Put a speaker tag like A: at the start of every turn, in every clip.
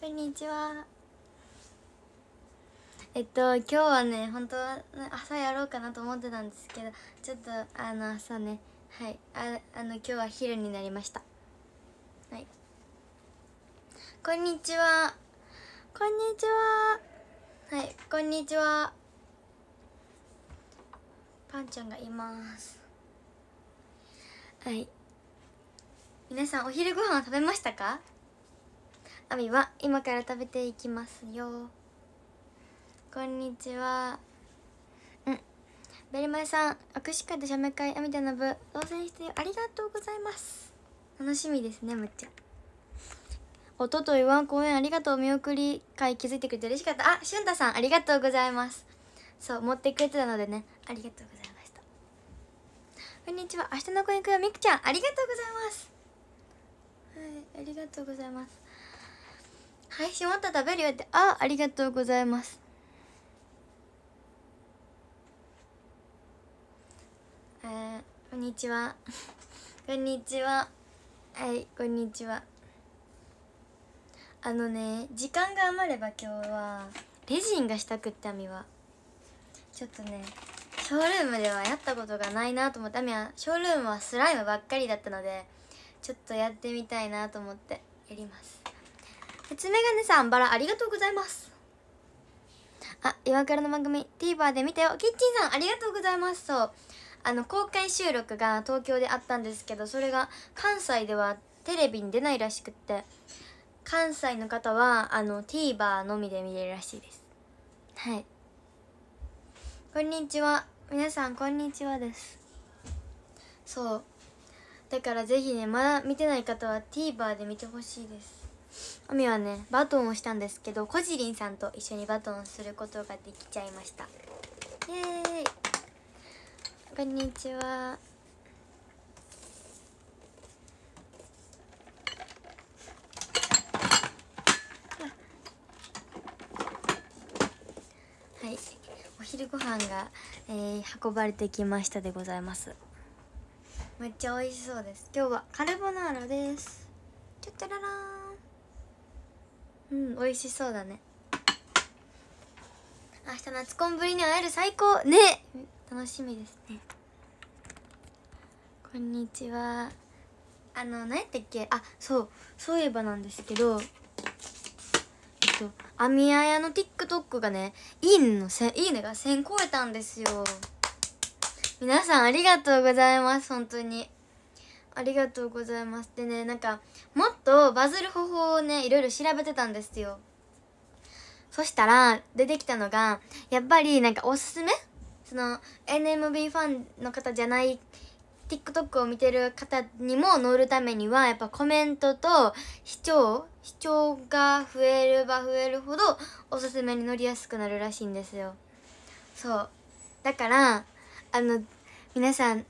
A: こんにちは。えっと今日はね本当は朝やろうかなと思ってたんですけどちょっとあの朝ねはいああの今日は昼になりました。はい。こんにちは。こんにちは。はいこんにちは。パンちゃんがいます。はい。皆さんお昼ご飯食べましたか？アミは今から食べていきますよ。こんにちは。うん。ベリマイさん握手会と写メ会アミタの部当選してありがとうございます。楽しみですねむっちゃ。おとといは公演ありがとう見送り会気づいてくれて嬉しかった。あしゅんたさんありがとうございます。そう持ってくれてたのでね。ありがとうございました。こんにちは。明日の公演くんみくちゃん。ありがとうございます。はいありがとうございます。配信終わった食べるよって。あありがとうございます。えー、こんにちは。こんにちは。はいこんにちは。あのね時間が余れば今日はレジンがしたくってあみは。ちょっとねショールームではやったことがないなと思って。あみはショールームはスライムばっかりだったのでちょっとやってみたいなと思ってやります。鉄メガネさんバラありがとうございます。あ岩倉の番組 TVer で見たよ。キッチンさんありがとうございます。そう。あの公開収録が東京であったんですけどそれが関西ではテレビに出ないらしくって関西の方はあの TVer のみで見れるらしいです。はい。こんにちは。皆さんこんにちはです。そう。だからぜひねまだ見てない方は TVer で見てほしいです。あみはねバトンをしたんですけどこじりんさんと一緒にバトンすることができちゃいました。イエーイ。こんにちは。はい。お昼ご飯が、えー、運ばれてきましたでございます。めっちゃ美味しそうです。今日はカルボナーラです。チャチャララーン。うん美味しそうだね。明日夏コンぶりに会える最高。ね。楽しみですね。こんにちは。あの何やったっけ？あそう。そういえばなんですけどえっとアミヤヤの TikTok がねいいねのせいいねが1000超えたんですよ。皆さんありがとうございます。本当に。ありがとうございます。でねなんかもっとバズる方法をねいろいろ調べてたんですよ。そしたら出てきたのがやっぱりなんかおすすめ？その NMB ファンの方じゃない TikTok を見てる方にも乗るためにはやっぱコメントと視聴視聴が増えれば増えるほどおすすめに乗りやすくなるらしいんですよ。そう。だからあの皆さん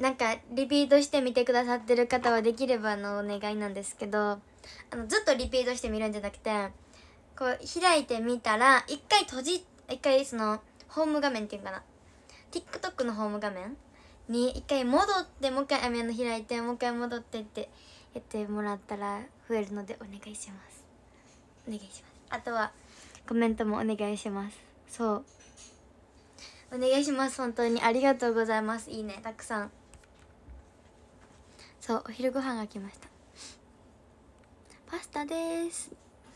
A: なんかリピートして見てくださってる方はできればのお願いなんですけどあのずっとリピートして見るんじゃなくてこう開いてみたら一回閉じ一回そのホーム画面っていうかな。TikTok のホーム画面に一回戻ってもう一回網の開いてもう一回戻ってってやってもらったら増えるのでお願いします。お願いします。あとはコメントもお願いします。そう。お願いします。本当に。ありがとうございます。いいね。たくさん。そうお昼ご飯が来ました。パスタです。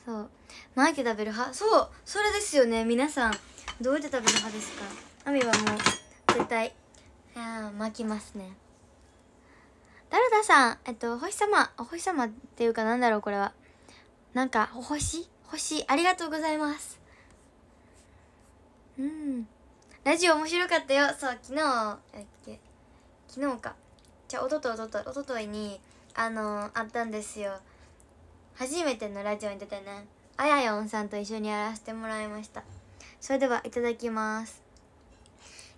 A: そう。巻いて食べる派？そうそれですよね。皆さんどうやって食べる派ですか？アミはもう絶対あ巻きますね。ダルダさんえっとお星様。お星様っていうかなんだろうこれは。なんかお星？星ありがとうございます。うん。ラジオ面白かったよ。そう昨日やっけ昨日か。じゃあおとといおとといおとといにあのー、あったんですよ。初めてのラジオに出てね。あやよんさんと一緒にやらせてもらいました。それではいただきます。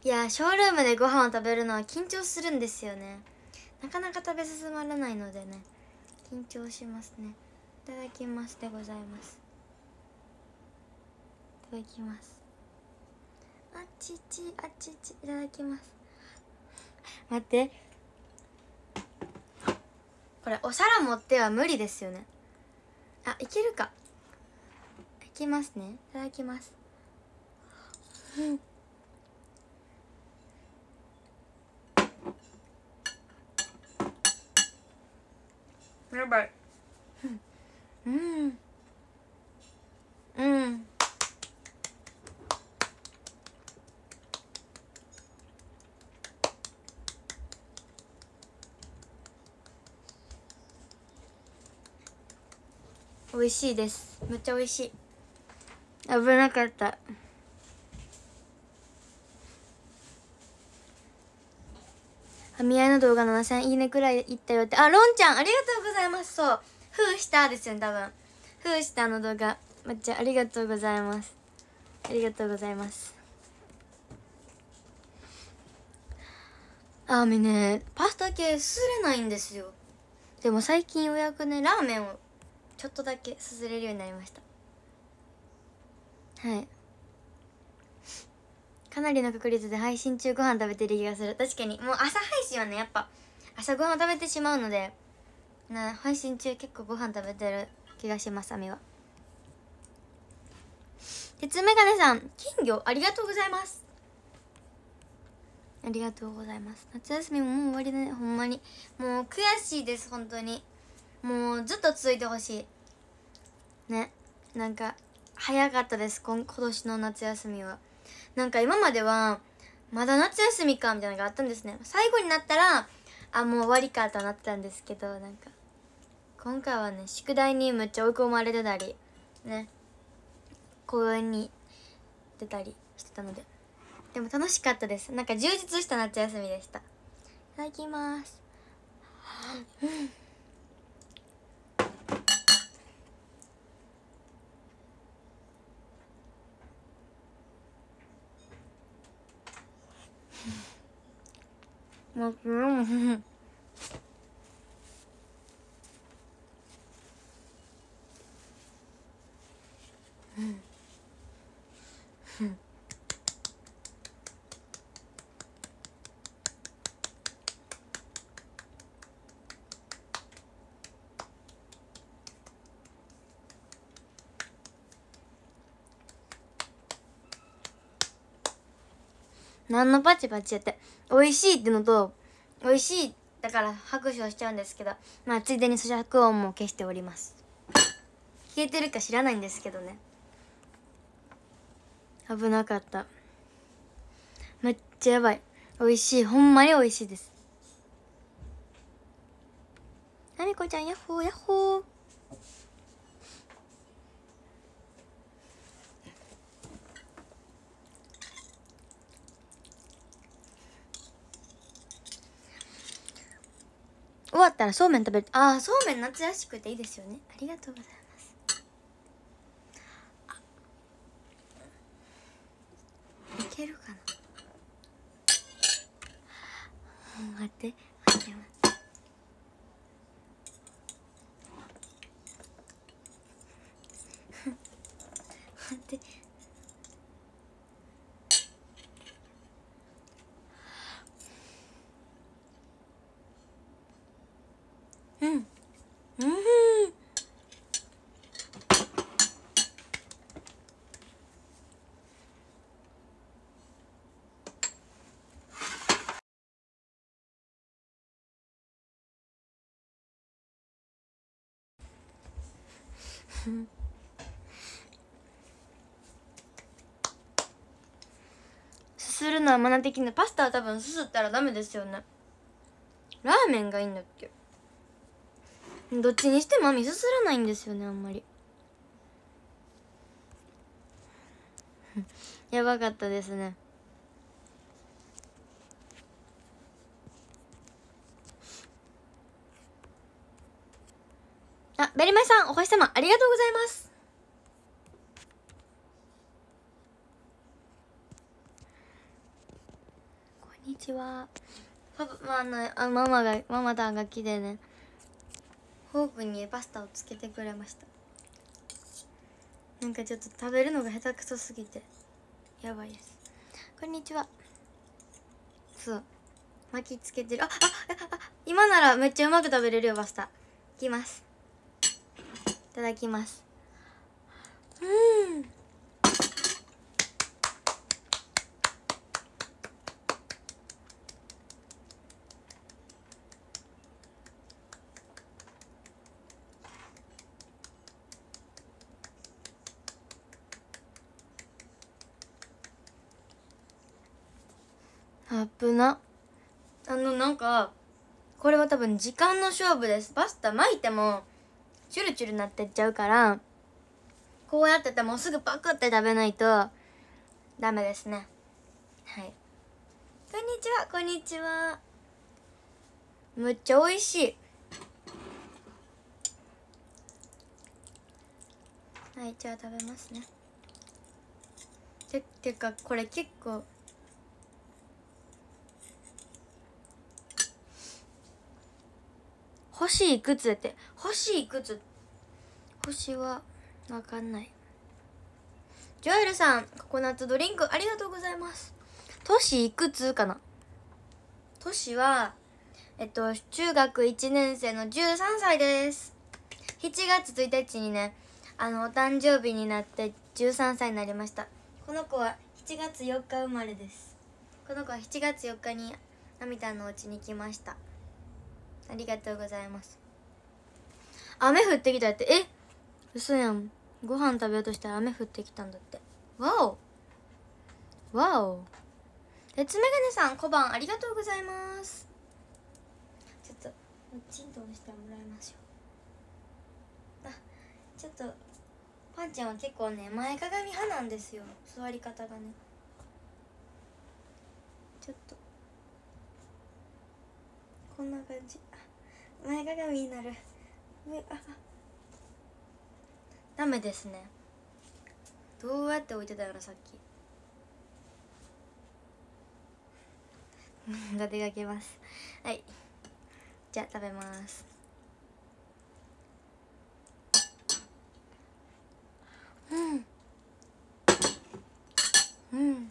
A: いやショールームでご飯を食べるのは緊張するんですよね。なかなか食べ進まらないのでね。緊張しますね。いただきますでございます。いただきます。あっちっちあっちっちいただきます。待って。これお皿持っては無理ですよね。あいけるか。きますね。いただきます。うん。やばい。うん。うん美味しいです。めっちゃ美味しい。危なかった。はみ合いの動画7000いいねくらいいったよって。あロンちゃんありがとうございます。そう。ふうしたですよね多分。ふうしたの動画。めっちゃありがとうございます。ありがとうございます。あみねパスタ系すれないんですよ。でも最近ようやくねラーメンをちょっとだけすすれるようになりました。はい。かなりの確率で配信中ご飯食べてる気がする。確かに。もう朝配信はねやっぱ朝ご飯を食べてしまうのでな配信中結構ご飯食べてる気がしますあみは。鉄メガネさん金魚ありがとうございます。ありがとうございます。夏休みももう終わりだね。ほんまに。もう悔しいです本当に。もうずっと続いてほしい。ね。なんか早かったです。今今年の夏休みは。なんか今まではまだ夏休みかみたいなのがあったんですね。最後になったらあもう終わりかとなったんですけどなんか今回はね宿題にむっちゃ追い込まれてたりね。公園に出たりしてたので。でも楽しかったです。なんか充実した夏休みでした。いただきます。もううん何のパチパチやって。美味しいってのと美味しいだから拍手をしちゃうんですけどまあついでに咀嚼音も消しております。消えてるか知らないんですけどね。危なかった。めっちゃやばい。美味しい。ほんまに美味しいです。なみこちゃんヤッホーヤッホー。終わったらそうめん食べる。ああそうめん夏らしくていいですよね。ありがとうございます。いけるかな。うん待って待って待って待ってうんうんすするのはマナ的なパスタは多分すすったらダメですよね。ラーメンがいいんだっけ？どっちにしてもみすすらないんですよねあんまり。やばかったですね。あベリマイさんお星様ありがとうございます。こんにちは。パパ、まああの、あママがママたんが来てね。フォークにパスタをつけてくれました。なんかちょっと食べるのが下手くそすぎて。やばいです。こんにちは。そう。巻きつけてる。ああああ今ならめっちゃうまく食べれるよパスタ。いきます。ただきます。うん。あぶな。あのなんかこれは多分時間の勝負です。パスタ巻いてもチュルチュルなってっちゃうからこうやっててもうすぐパクって食べないとダメですね。はい。こんにちはこんにちは。むっちゃ美味しい。はいじゃあ食べますね。ててかこれ結構星いくつって。星いくつ星はわかんない。ジョエルさんココナッツドリンクありがとうございます。年いくつかな？年はえっと中学1年生の13歳です。7月1日にねあのお誕生日になって13歳になりました。この子は7月4日生まれです。この子は7月4日にナミタのお家に来ましたありがとうございます。雨降ってきたって。え？嘘やん。ご飯食べようとしたら雨降ってきたんだって。わお。わお。鉄メガネさん小判ありがとうございます。ちょっとチンと押してもらいましょう。あちょっとパンちゃんは結構ね前かがみ派なんですよ。座り方がね。ちょっと。こんな感じ。前かがみになる。ダメですね。どうやって置いてたよなさっき。が出かけます。はい。じゃあ食べます。うん。うん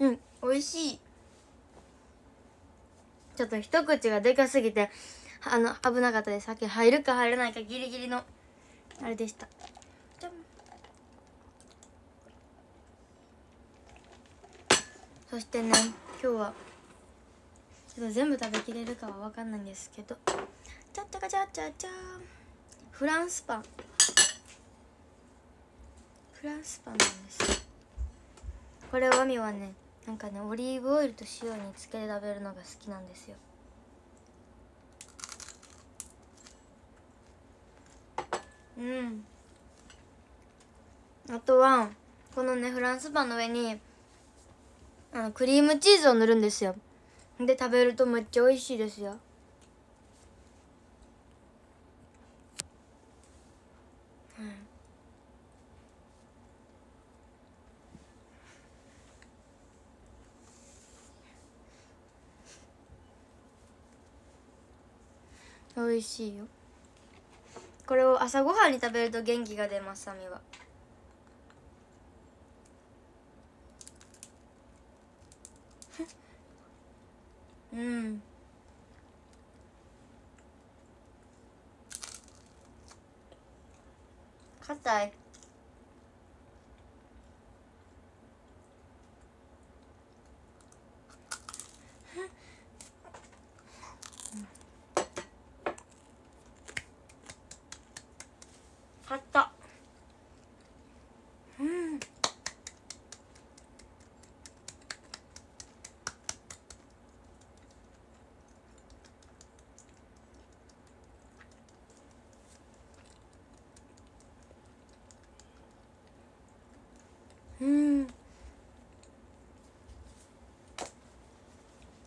A: うん美味しい。ちょっと一口がでかすぎてあの危なかったです。さっき入るか入らないかギリギリのあれでした。そしてね今日はちょっと全部食べきれるかは分かんないんですけどちゃっちゃかちゃっちゃちゃフランスパン。フランスパンなんです。これワミはねなんかねオリーブオイルと塩につけて食べるのが好きなんですよ。うん。あとはこのねフランスパンの上にあのクリームチーズを塗るんですよ。で食べるとめっちゃ美味しいですよ。美味しいよ。これを朝ごはんに食べると元気が出ますサミは。うん。硬い。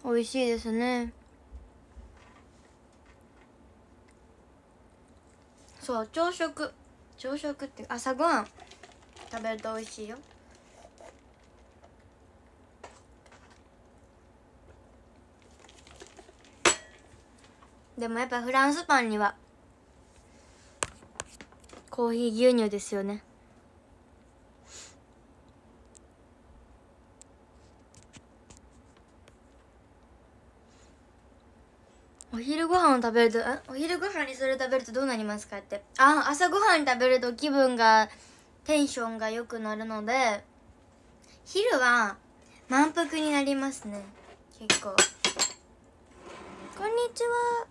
A: 美味しいですね。そう朝食。朝食って朝ごはん。食べると美味しいよ。でもやっぱフランスパンにはコーヒー牛乳ですよね。食べるとお昼ご飯にそれ食べるとどうなりますかって。あ朝ごはん食べると気分がテンションが良くなるので昼は満腹になりますね。結構。こんにちは。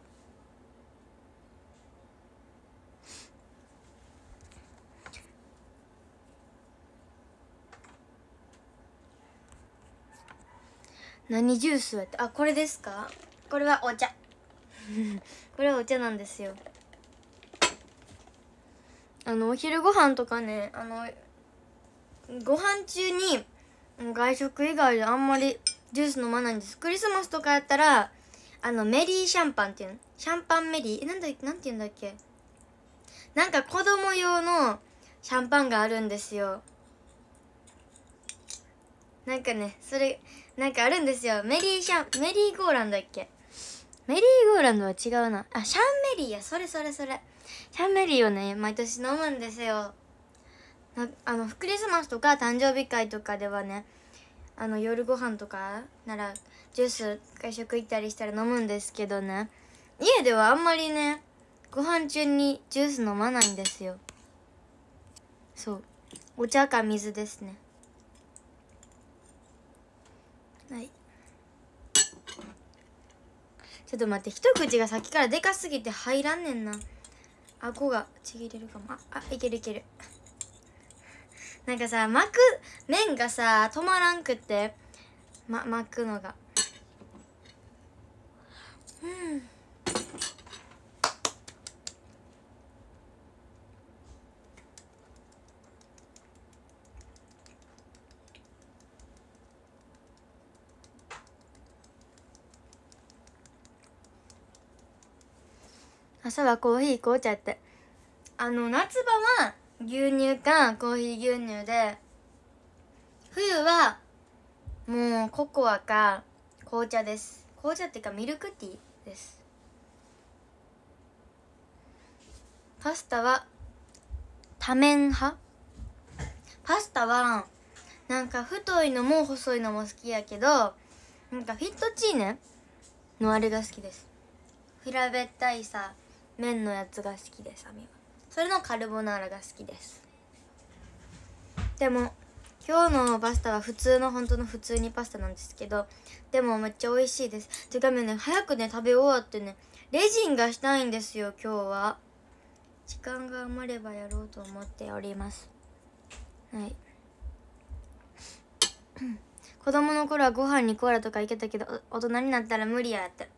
A: 何ジュースってあこれですか？これはお茶。これはお茶なんですよ。あのお昼ご飯とかねあのご飯中に外食以外であんまりジュース飲まないんです。クリスマスとかやったらあのメリーシャンパンっていうの？シャンパンメリー？えなんだなんて言うんだっけ？なんか子供用のシャンパンがあるんですよ。なんかねそれなんかあるんですよ。メリーシャンメリーゴーランだっけ？メリーゴーランドは違うな。あシャンメリーや。それそれそれ。シャンメリーをね毎年飲むんですよ。あのクリスマスとか誕生日会とかではねあの夜ご飯とかならジュース外食行ったりしたら飲むんですけどね。家ではあんまりねご飯中にジュース飲まないんですよ。そう。お茶か水ですねはいちょっと待って一口がさっきからでかすぎて入らんねんな。顎がちぎれるかも。ああいけるいける。なんかさ巻く麺がさ止まらんくって。ま巻くのが。うん。朝はコーヒー紅茶って。あの夏場は牛乳かコーヒー牛乳で冬はもうココアか紅茶です。紅茶っていうかミルクティーです。パスタは多麺派？パスタはなんか太いのも細いのも好きやけどなんかフィットチーネのあれが好きです。平べったいさ麺のやつが好きですあみは。それのカルボナーラが好きです。でも今日のパスタは普通の本当の普通にパスタなんですけどでもめっちゃ美味しいです。てかね早くね食べ終わってねレジンがしたいんですよ今日は。時間が余ればやろうと思っております。はい。子供の頃はご飯にコーラとかいけたけど大人になったら無理やって。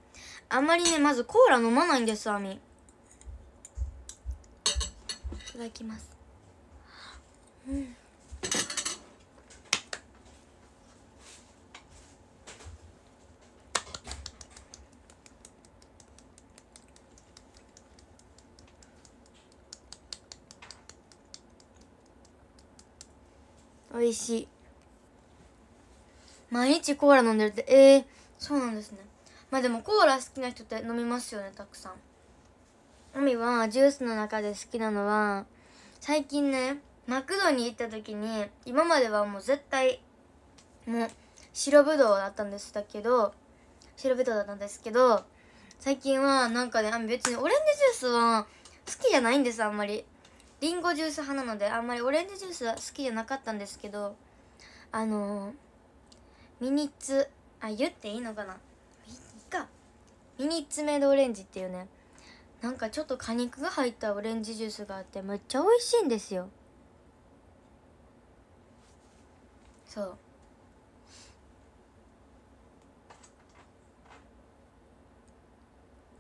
A: あんまりねまずコーラ飲まないんですあみただきます。うん。美味しい。毎日コーラ飲んでるってえー、そうなんですね。まあでもコーラ好きな人って飲みますよねたくさん。アミはジュースの中で好きなのは最近ねマクドに行った時に今まではもう絶対もう白ぶどうだったんですだけど白ぶどうだったんですけど最近はなんかね別にオレンジジュースは好きじゃないんですあんまり。りんごジュース派なのであんまりオレンジジュースは好きじゃなかったんですけどあのー、ミニッツあ言っていいのかな？いいか。ミニッツメイドオレンジっていうねなんかちょっと果肉が入ったオレンジジュースがあってめっちゃ美味しいんですよ。そう。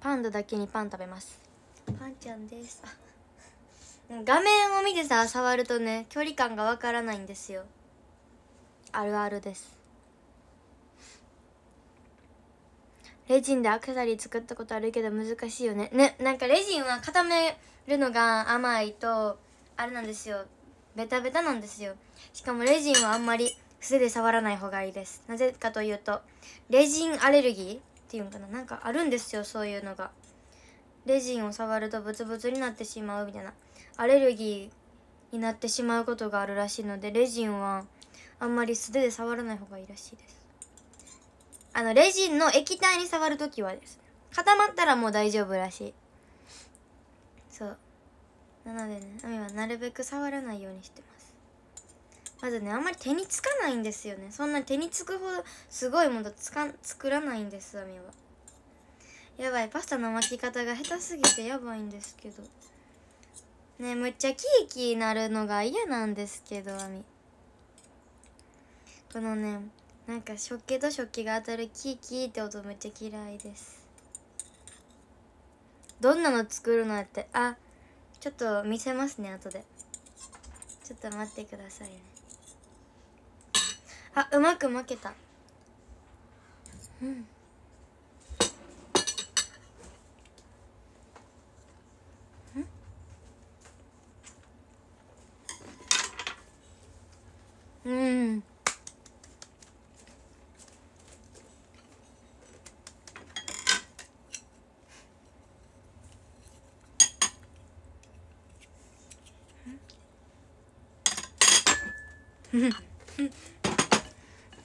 A: パンダだけにパン食べます。パンちゃんです。画面を見てさ触るとね距離感がわからないんですよ。あるあるですレジンでアクセサリー作ったことあるけど難しいよね。ねなんかレジンは固めるのが甘いとあれなんですよ。ベタベタなんですよ。しかもレジンはあんまり素手で触らない方がいいです。なぜかというとレジンアレルギーっていうんかな。なんかあるんですよそういうのが。レジンを触るとブツブツになってしまうみたいな。アレルギーになってしまうことがあるらしいのでレジンはあんまり素手で触らない方がいいらしいです。あのレジンの液体に触るときはです。固まったらもう大丈夫らしい。そう。なのでね亜美はなるべく触らないようにしてます。まずねあんまり手につかないんですよね。そんな手につくほどすごいものつか作らないんです亜美は。やばい。パスタの巻き方が下手すぎてやばいんですけど。ねむっちゃキーキーなるのが嫌なんですけど亜美このねなんか食器と食器が当たるキーキーって音めっちゃ嫌いです。どんなの作るのってあちょっと見せますね後で。ちょっと待ってくださいね。あうまく巻けた。うん。うん。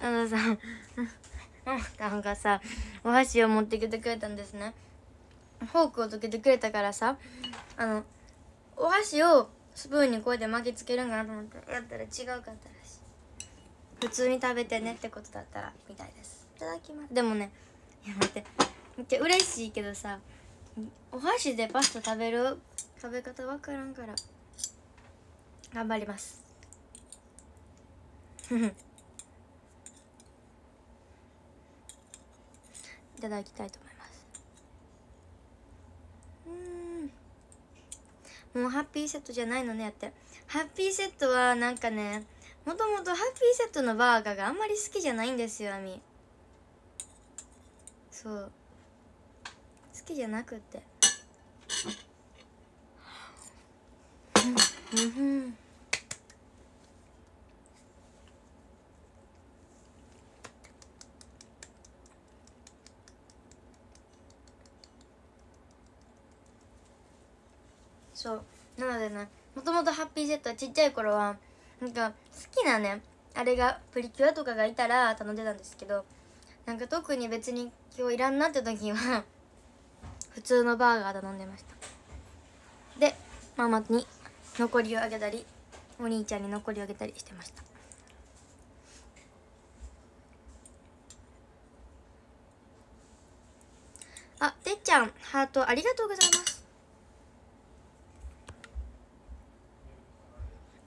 A: あのさなんかさお箸を持ってきてくれたんですね。フォークを溶けてくれたからさあのお箸をスプーンにこうやって巻きつけるんかなと思ってやったら違うかったらしい。普通に食べてねってことだったらみたいです。いただきます。でもねいや待ってめっちゃ嬉しいけどさお箸でパスタ食べる？食べ方わからんから。頑張ります。いただきたいと思います。うん。もうハッピーセットじゃないのねやって。ハッピーセットはなんかねもともとハッピーセットのバーガーがあんまり好きじゃないんですよあみそう。好きじゃなくって。うん。うん。そう。なのでねもともとハッピーセットはちっちゃい頃はなんか好きなねあれがプリキュアとかがいたら頼んでたんですけどなんか特に別に今日いらんなって時は 普通のバーガー頼んでました。でママに残りをあげたりお兄ちゃんに残りをあげたりしてました。あてっちゃんハートありがとうございます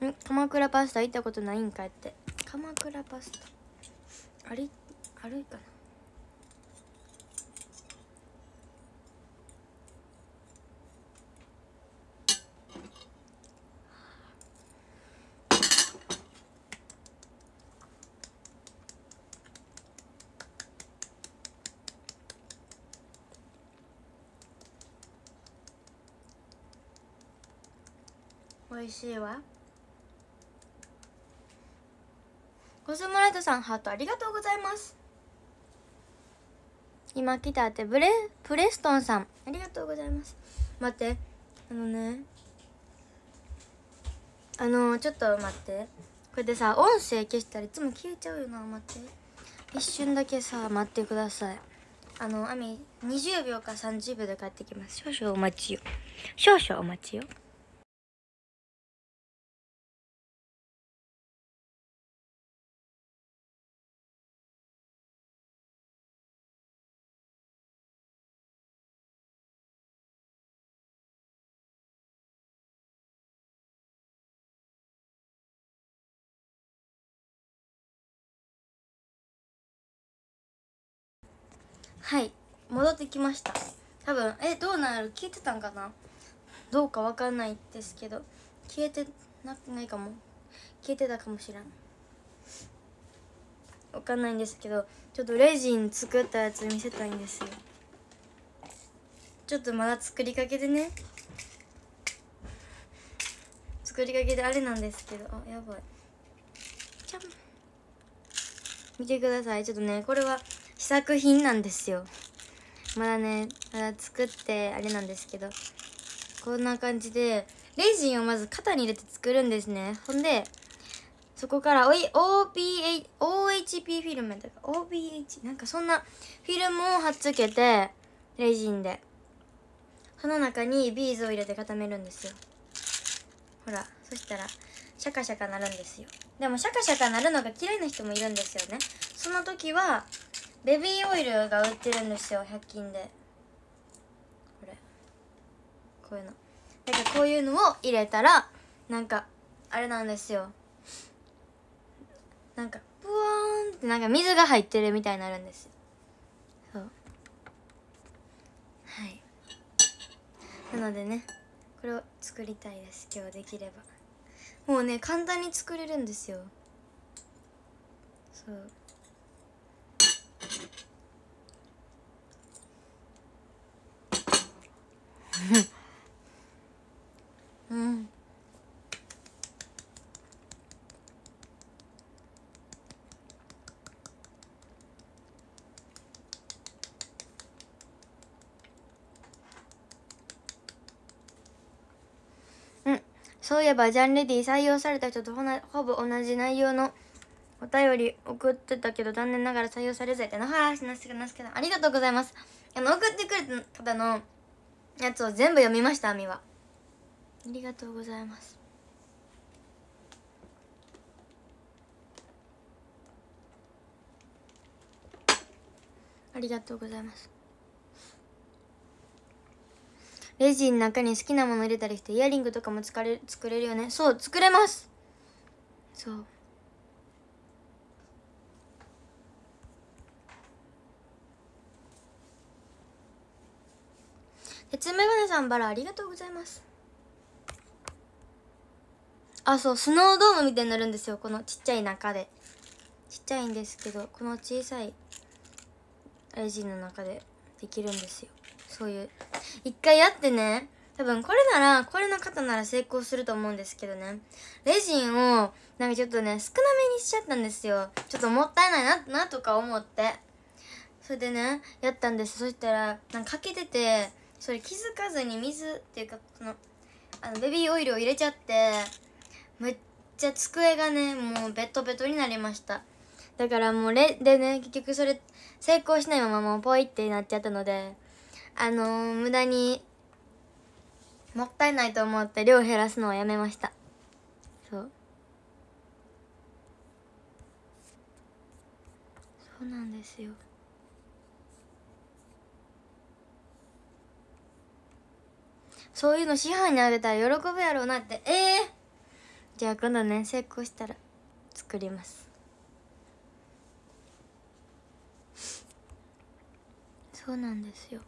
A: ん鎌倉パスタ行ったことないんかって。鎌倉パスタ。あれあるかな。美味しいわコスモライトさんハートありがとうございます。今来たってブレプレストンさん。ありがとうございます。待って。あのね。あのちょっと待って。これでさ音声消したらいつも消えちゃうよな。待って。一瞬だけさ待ってください。あのアミ20秒か30秒で帰ってきます。少々お待ちよ少々お待ちよはい。戻ってきました。多分えどうなる？消えてたんかな？どうかわかんないですけど。消えてなないかも。消えてたかもしれん。わかんないんですけどちょっとレジン作ったやつ見せたいんですよ。ちょっとまだ作りかけでね。作りかけであれなんですけど。あやばい。ちゃん。見てください。ちょっとねこれは試作品なんですよ。まだねまだ作ってあれなんですけど。こんな感じでレジンをまず型に入れて作るんですね。ほんでそこから OPH OHP フィルムとか。OBH なんかそんなフィルムを貼っつけてレジンで。その中にビーズを入れて固めるんですよ。ほらそしたらシャカシャカなるんですよ。でもシャカシャカなるのが嫌いな人もいるんですよね。その時はベビーオイルが売ってるんですよ100均で。これ。こういうの。だかこういうのを入れたらなんかあれなんですよ。なんかブワーンってなんか水が入ってるみたいになるんですそう。はい。なのでねこれを作りたいです今日できれば。もうね簡単に作れるんですよ。そう。うん。うんそういえばジャンレディ採用された人とほなほぼ同じ内容のお便り送ってたけど残念ながら採用されずやってのは話なすけなすけどありがとうございます。あの送ってくれた方のやつを全部読みましたあみは。ありがとうございます。ありがとうございます。レジの中に好きなもの入れたりしてイヤリングとかも作れ作れるよね。そう作れます。そう。メガネさんバラありがとうございます。あそうスノードームみたいになるんですよ。このちっちゃい中で。ちっちゃいんですけどこの小さいレジンの中でできるんですよ。そういう。一回やってね。多分これならこれの方なら成功すると思うんですけどね。レジンをなんかちょっとね少なめにしちゃったんですよ。ちょっともったいないななとか思って。それでねやったんです。そしたらなんかかけててそれ気づかずに水っていうかそのあのベビーオイルを入れちゃってめっちゃ机がねもうベトベトになりました。だからもうレでね結局それ成功しないままもうポイってなっちゃったのであのー、無駄にもったいないと思って量減らすのはやめました。そう。そうなんですよ。そういうの師範にあげたら喜ぶやろうなって。ええー、じゃあ今度ね成功したら作ります。そうなんですよ。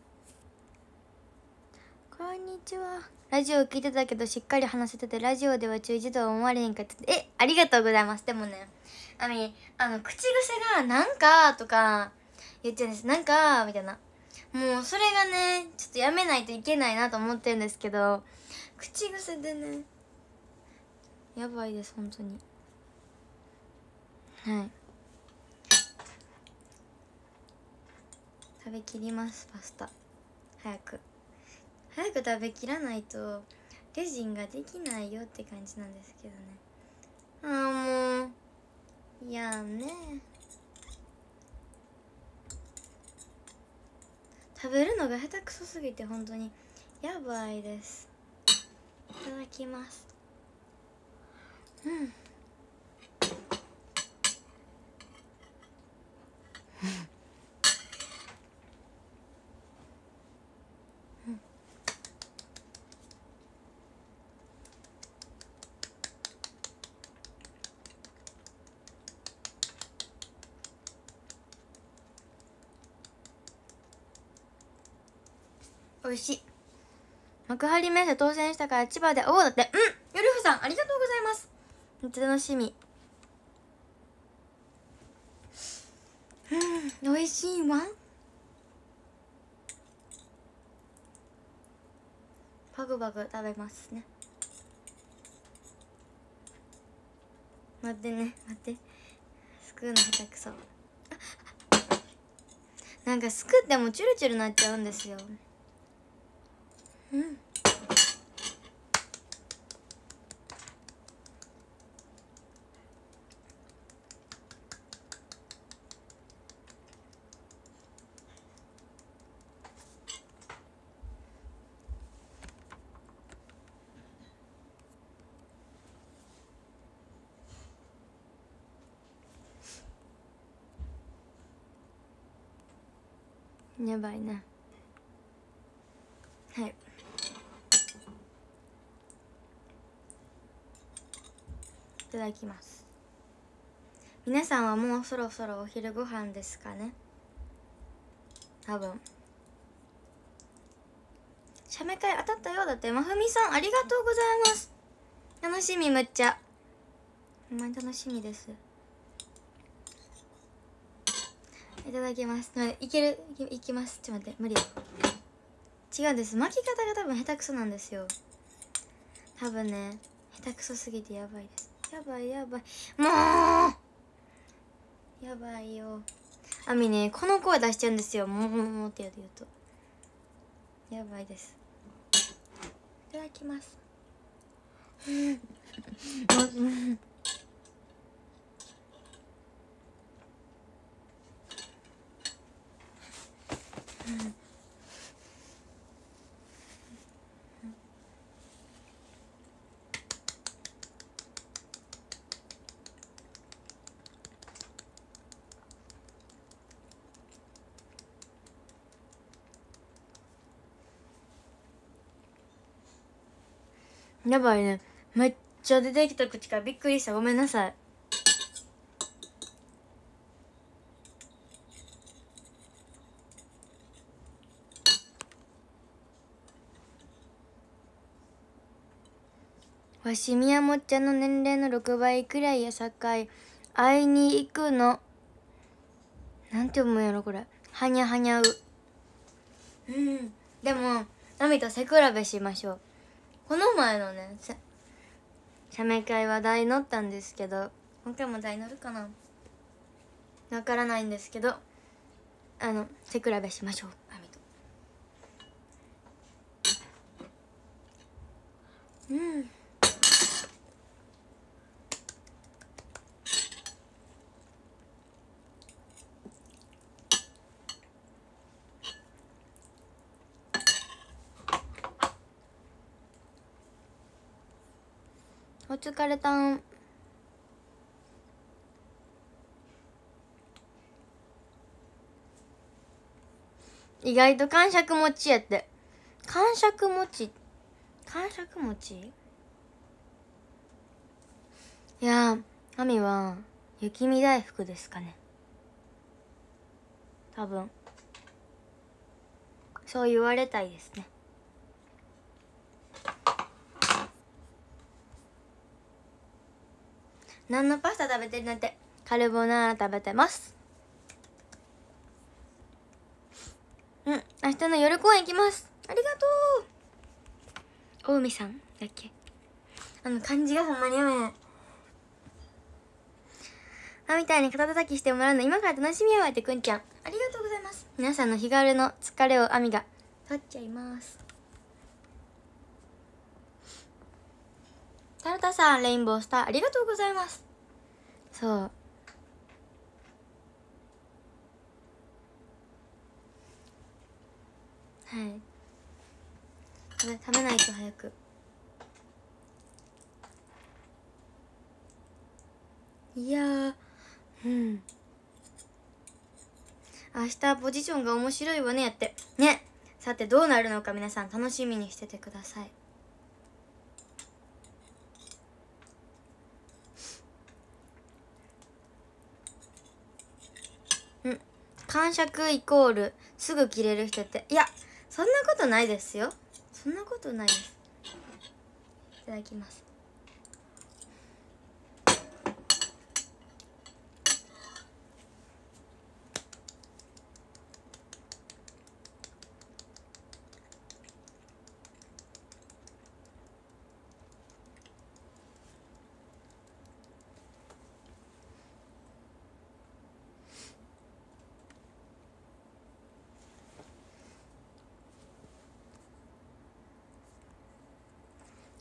A: こんにちは。ラジオ聞いてたけどしっかり話せててラジオでは注意児童思われへんかってえありがとうございます。でもねあみあの口癖が「なんか」とか言っちゃうんです「なんか」みたいな。もうそれがねちょっとやめないといけないなと思ってるんですけど口癖でねやばいです本当に。はい。食べきりますパスタ。早く。早く食べきらないとレジンができないよって感じなんですけどね。ああもう。いやね。食べるのが下手くそすぎて本当に。やばいです。いただきます。うん。し幕張メッセ当選したから千葉でおおだって。うん。ゆるふさんありがとうございます。めっちゃ楽しみ。うん。美味しいわ。パグパグ食べますね。待ってね待って。すくうの下手くそ。なんかすくってもチュルチュルなっちゃうんですよ。Mm. Như vậy nè だきます。皆さんはもうそろそろお昼ご飯ですかね？多分。写メ会当たったようだって。まふみさんありがとうございます。楽しみむっちゃ。ほんまに楽しみです。いただきます。いける？いきます。ちょっと待って無理。違うんです。巻き方が多分下手くそなんですよ。多分ね下手くそすぎてやばいです。やばいやばい。もう。やばいよ。あみねこの声出しちゃうんですよ。もうももってやると。やばいです。いただきます。う んやばいね。めっちゃ出てきた口からびっくりした。ごめんなさい。わし宮もっちゃんの年齢の6倍くらいやさかい。会いに行くの。なんて思うやろこれ。はにゃはにゃう。うん。でもナミと背比べしましょう。この前のね写メ会は台乗ったんですけど今回も題乗るかな。わからないんですけどあの背比べしましょう。ナミとうん。疲れたん。意外と感触持ちやって。感触持ち？感触持ち？いやあみは雪見大福ですかね。多分。そう言われたいですね。何のパスタ食べてるなんて。カルボナーラ食べてます。うん明日の夜公演行きます。ありがとう。大海さんだっけ。あの漢字がほんまにやめあみたいに肩叩きしてもらうの。今から楽しみやわってくんちゃん。ありがとうございます。皆さんの日軽の疲れをあみが。取っちゃいます。タルタさんレインボースター。ありがとうございます。そう。はい。食べ食べないと早く。いやうん。明日ポジションが面白いわねやって。ね。さてどうなるのか皆さん楽しみにしててください。感触イコールすぐ切れる人っていやそんなことないですよ。そんなことないです。いただきます。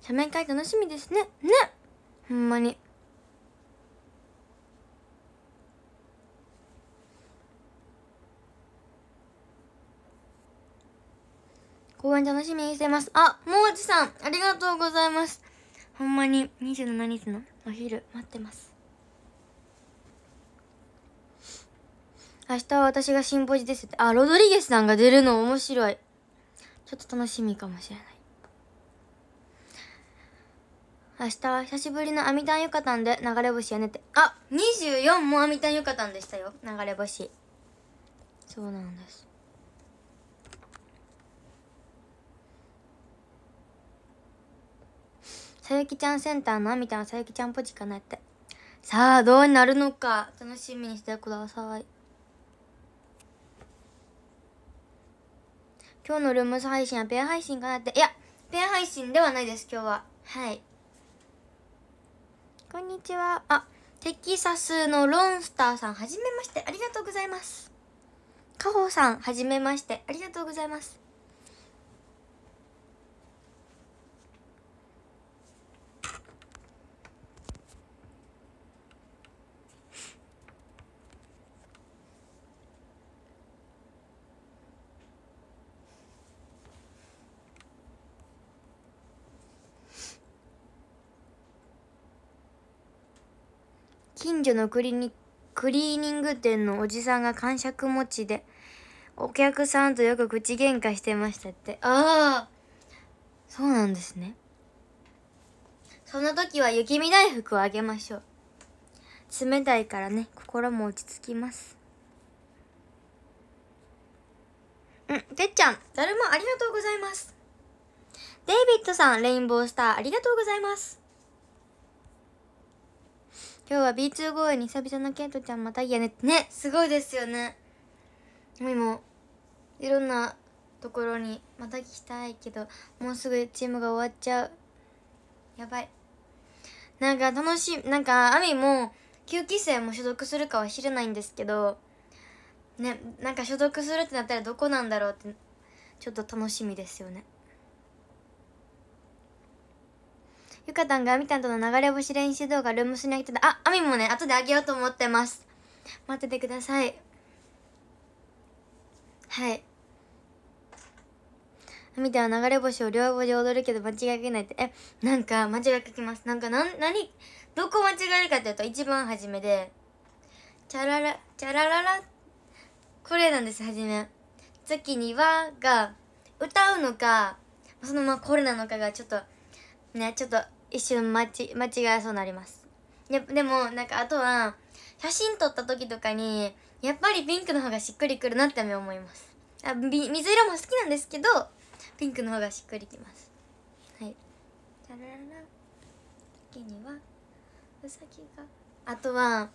A: 写メ会楽しみですね。ね。ほんまに。公演楽しみにしてます。あもうじさんありがとうございます。ほんまに。27日のお昼待ってます。明日は私がシンポジですって。あロドリゲスさんが出るの面白い。ちょっと楽しみかもしれない明日は久しぶりのアミタンユカタンで流れ星やねって。あ24もアミタンユカタンでしたよ。流れ星。そうなんです。さゆきちゃんセンターのアミタンさゆきちゃんポジかなって。さあどうなるのか。楽しみにしてください。今日のルームス配信はペア配信かなって。いやペア配信ではないです今日は。はい。こんにちは。あテキサスのロンスターさんはじめまして。ありがとうございます。カホさんはじめまして。ありがとうございます。近所のクリニクリーニング店のおじさんが感触持ちでお客さんとよく口喧嘩してましたって。ああそうなんですね。その時は雪見大福をあげましょう。冷たいからね心も落ち着きます。うんてっちゃん。だるまありがとうございます。デイビッドさんレインボースターありがとうございます今日は B2 公演に久々のケントちゃんまたいやねね。すごいですよね。でもいろんなところにまた来たいけどもうすぐチームが終わっちゃう。やばい。なんか楽しいなんかアミも9期生も所属するかは知れないんですけどねなんか所属するってなったらどこなんだろうってちょっと楽しみですよね。ゆかたんがあみたんとの流れ星練習動画ルームスにあげてた。ああみもね後であげようと思ってます。待っててください。はい。あみたんは流れ星を両方で踊るけど間違い書けないって。えなんか間違い書きます。なんかな何どこ間違えるかっていうと一番初めで。チャララチャラララ。これなんです初め。月にはが歌うのかそのままこれなのかがちょっとねちょっと一瞬間ち間違えそうになります。やでもなんかあとは写真撮った時とかにやっぱりピンクの方がしっくりくるなって思います。あ水色も好きなんですけどピンクの方がしっくりきます。はい。チャラララ。時にはうさぎが。あとは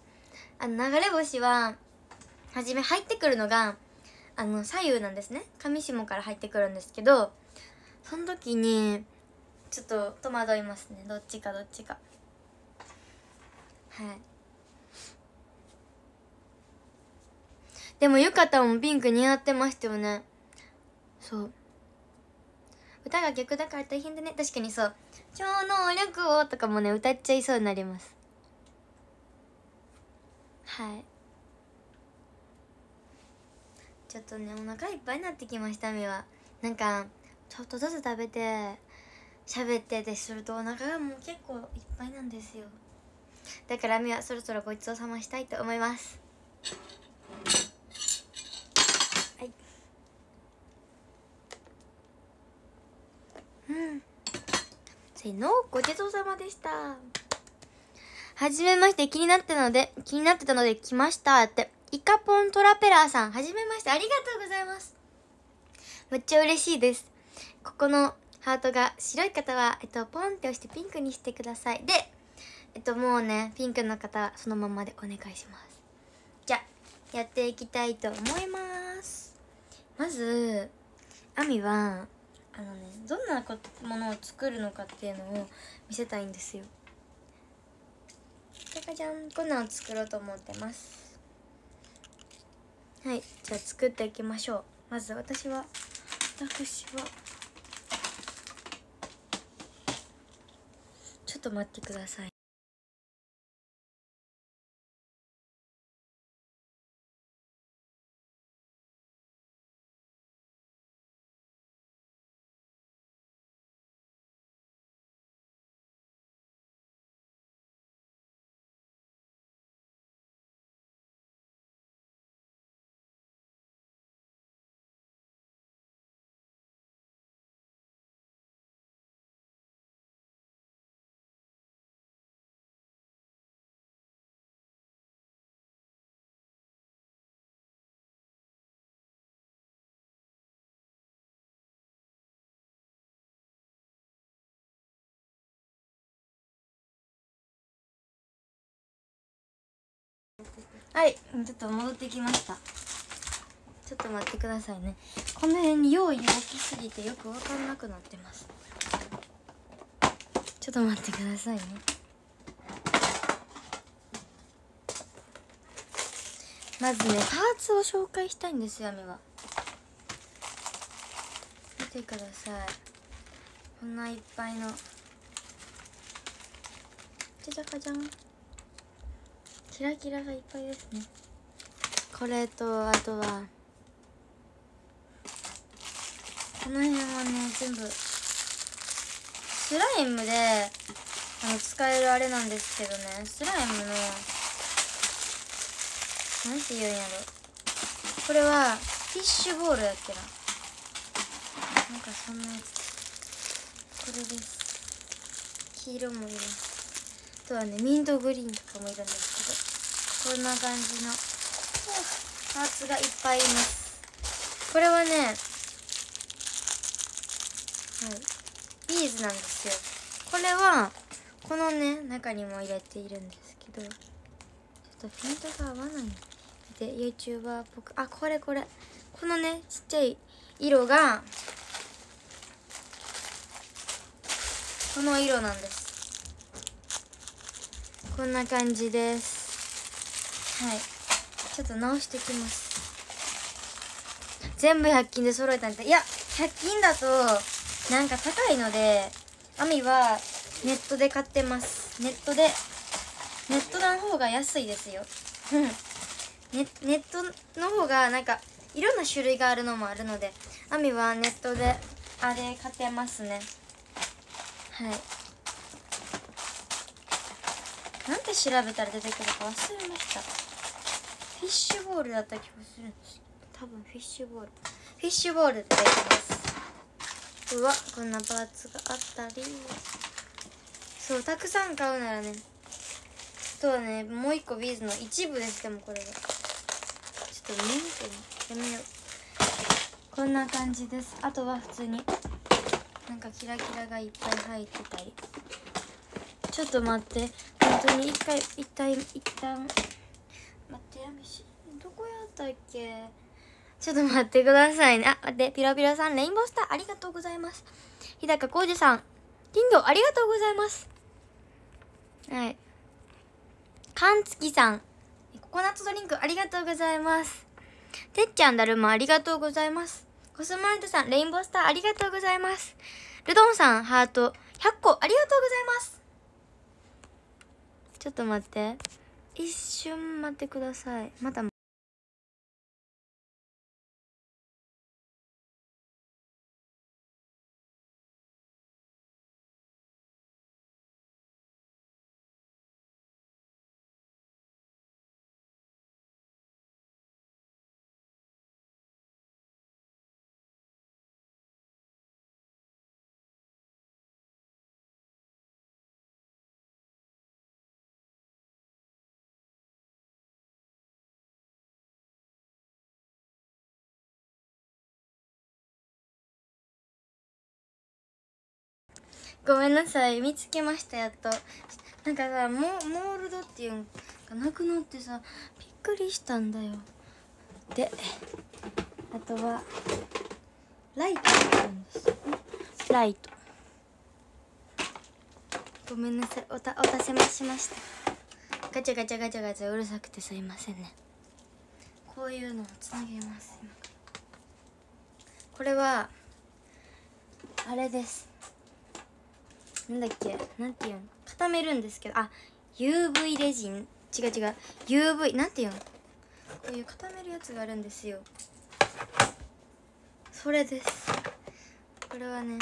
A: あの流れ星は初め入ってくるのがあの左右なんですね。上下から入ってくるんですけどその時にちょっと戸惑いますね。どっちかどっちか。はい。でもゆかたもピンク似合ってましたよね。そう。歌が逆だから大変だね。確かにそう「超能力を」とかもね歌っちゃいそうになります。はい。ちょっとねお腹いっぱいになってきましたみはなんかちょっとずつ食べて。喋ってでするとお腹がもう結構いっぱいなんですよ。だからみはそろそろごちそうさましたいと思います。はい。うん。せのごちそうさまでした。はじめまして気になってたので気になってたので来ましたってイカポントラペラーさんはじめましてありがとうございます。めっちゃ嬉しいです。ここのハートが白い方は、えっと、ポンって押してピンクにしてください。でえっともうねピンクの方はそのままでお願いします。じゃあやっていきたいと思います。まずアミはあのねどんなものを作るのかっていうのを見せたいんですよ。じゃじゃんこんなの作ろうと思ってます。はいじゃあ作っていきましょう。まず私は私はちょっと待ってくださいはいちょっと戻ってきました。ちょっと待ってくださいね。この辺に用意大きすぎてよく分かんなくなってます。ちょっと待ってくださいね。まずねパーツを紹介したいんですよみは。見てください。こんないっぱいの。じゃじゃかじゃん。キラキラがいっぱいですね。これとあとはこの辺はね全部スライムであの使えるあれなんですけどね。スライムのなんて言うんやろ。これはフィッシュボールやっけな。なんかそんなやつ。これです。黄色もいますあとはねミントグリーンとかもいるんです。こんな感じの。パーツがいっぱいいます。これはねはい。ビーズなんですよ。これはこのね中にも入れているんですけどちょっとピントが合わないで YouTuber っぽく。あこれこれ。このねちっちゃい色がこの色なんです。こんな感じですはい。ちょっと直してきます。全部100均で揃えたんでいや100均だとなんか高いのでアミはネットで買ってます。ネットでネットの方が安いですよ。ネネットの方がなんかいろんな種類があるのもあるのでアミはネットであれ買ってますね。はい。なんて調べたら出てくるか忘れました。フィッシュボールだった気がするんです多分フィッシュボールフィッシュボールで出てますうわこんなパーツがあったりそうたくさん買うならねあとはねもう一個ビーズの一部ですでもこれがちょっと見えにやめようこんな感じですあとは普通になんかキラキラがいっぱい入ってたりちょっと待って本当に一回一旦一旦ったっけ？ちょっと待ってくださいね。あ待って。ピロピロさんレインボースターありがとうございます。日高浩二さん金魚ありがとうございます。はい。かんつきさんココナッツドリンクありがとうございます。てっちゃんだるまありがとうございます。コスマルトさんレインボースターありがとうございます。ルドンさんハート100個ありがとうございます。ちょっと待って。一瞬待ってください。またごめんなさい。見つけましたやっと。なんかさモモールドっていうんかなくなってさびっくりしたんだよ。であとはライトがあるんです。ライト。ごめんなさい。おたおたせましました。ガチャガチャガチャガチャ。うるさくてすいませんね。こういうのをつなげます。これはあれです。なんだっけ？なんていうの？固めるんですけど。あ UV レジン？違う違う。UV なんていうの？こういう固めるやつがあるんですよ。それです。これはね。は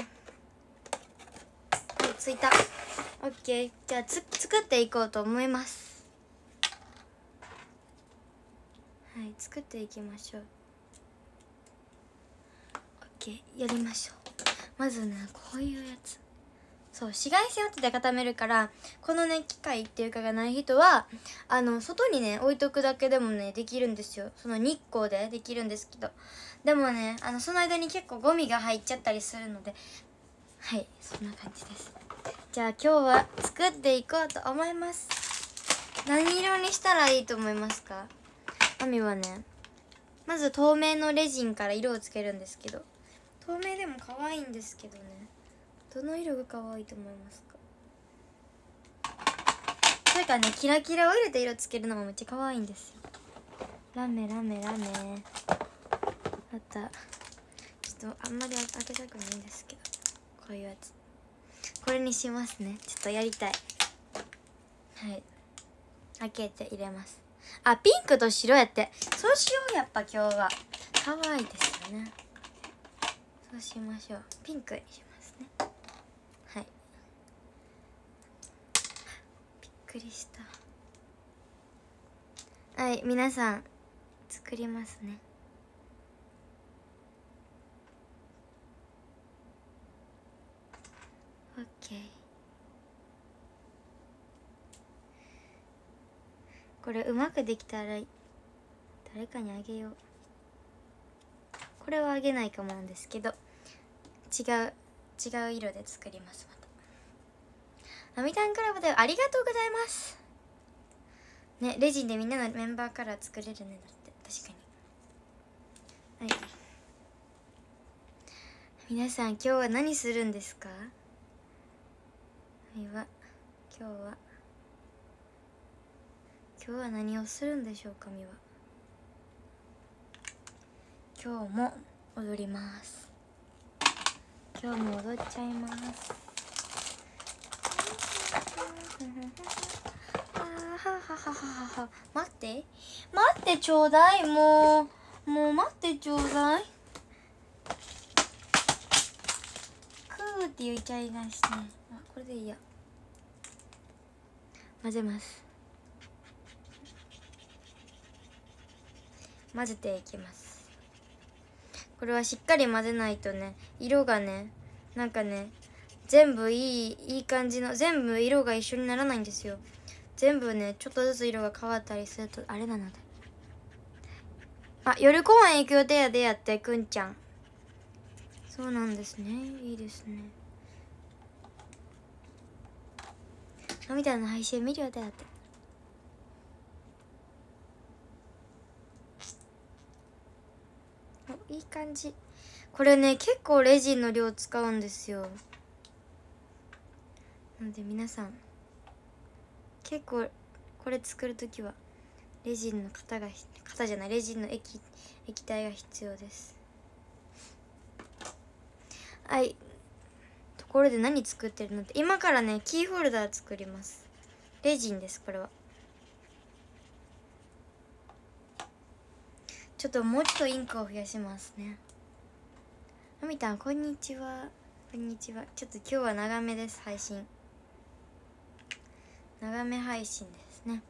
A: いついた。OK じゃあつ作っていこうと思います。はい作っていきましょう。OK やりましょう。まずねこういうやつ。そう紫外線当てて固めるからこのね機械っていうかがない人はあの外にね置いとくだけでもねできるんですよ。その日光でできるんですけど。でもねあのその間に結構ゴミが入っちゃったりするので。はいそんな感じです。じゃあ今日は作っていこうと思います。何色にしたらいいと思いますか？アミはねまず透明のレジンから色をつけるんですけど。透明でも可愛いんですけどね。どの色が可愛いと思いますか？それかねキラキラを入れて色つけるのもめっちゃ可愛いんですよ。ラメラメラメ。あったちょっとあんまり開けたくないんですけど。こういうやつ。これにしますね。ちょっとやりたい。はい。開けて入れます。あピンクと白やって。そうしようやっぱ今日は。可愛いですよね。そうしましょう。ピンクにしますねはいびっくりした。はい皆さん作りますね。オッケー。これうまくできたら誰かにあげよう。これはあげないかもなんですけど違う違う色で作ります。ナミタンクラブでありがとうございます。ねレジンでみんなのメンバーカラー作れるねだって。確かに。はい。皆さん今日は何するんですか？はいは今日は。今日は何をするんでしょうかみは今日も踊ります。今日も踊っちゃいます。あははははは待って。待ってちょうだい。もうもう待ってちょうだい。クーって言っちゃいましたあこれでいいや。混ぜます。混ぜていきます。これはしっかり混ぜないとね色がねなんかね全部いいいい感じの全部色が一緒にならないんですよ。全部ねちょっとずつ色が変わったりするとあれなので。あ夜公園行く予定やでやってくんちゃん。そうなんですね。いいですね。みたいな配信見る予定やって。おいい感じ。これね結構レジンの量使うんですよ。なので皆さん結構これ作る時はレジンの型が型じゃないレジンの液液体が必要です。はい。ところで何作ってるのって今からねキーホルダー作ります。レジンですこれは。ちょっともうちょっとインクを増やしますね。あみたんこんにちは。こんにちは。ちょっと今日は長めです配信。長め配信ですね。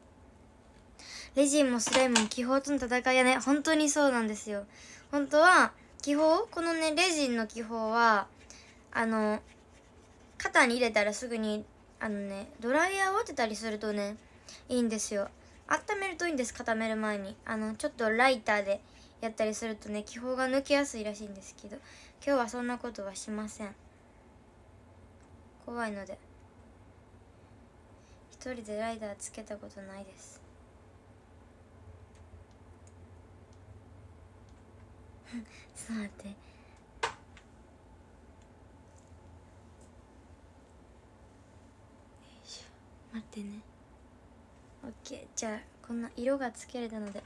A: レジンもスライムも気泡との戦いやね。本当にそうなんですよ。本当は気泡？このねレジンの気泡はあの肩に入れたらすぐにあのねドライヤーを当てたりするとねいいんですよ。温めるといいんです固める前に。あのちょっとライターでやったりするとね気泡が抜けやすいらしいんですけど今日はそんなことはしません。怖いので。一人でライダーつけたことないです。ちょっと待って。待ってね。オッケー。じゃあこんな色がつけれたので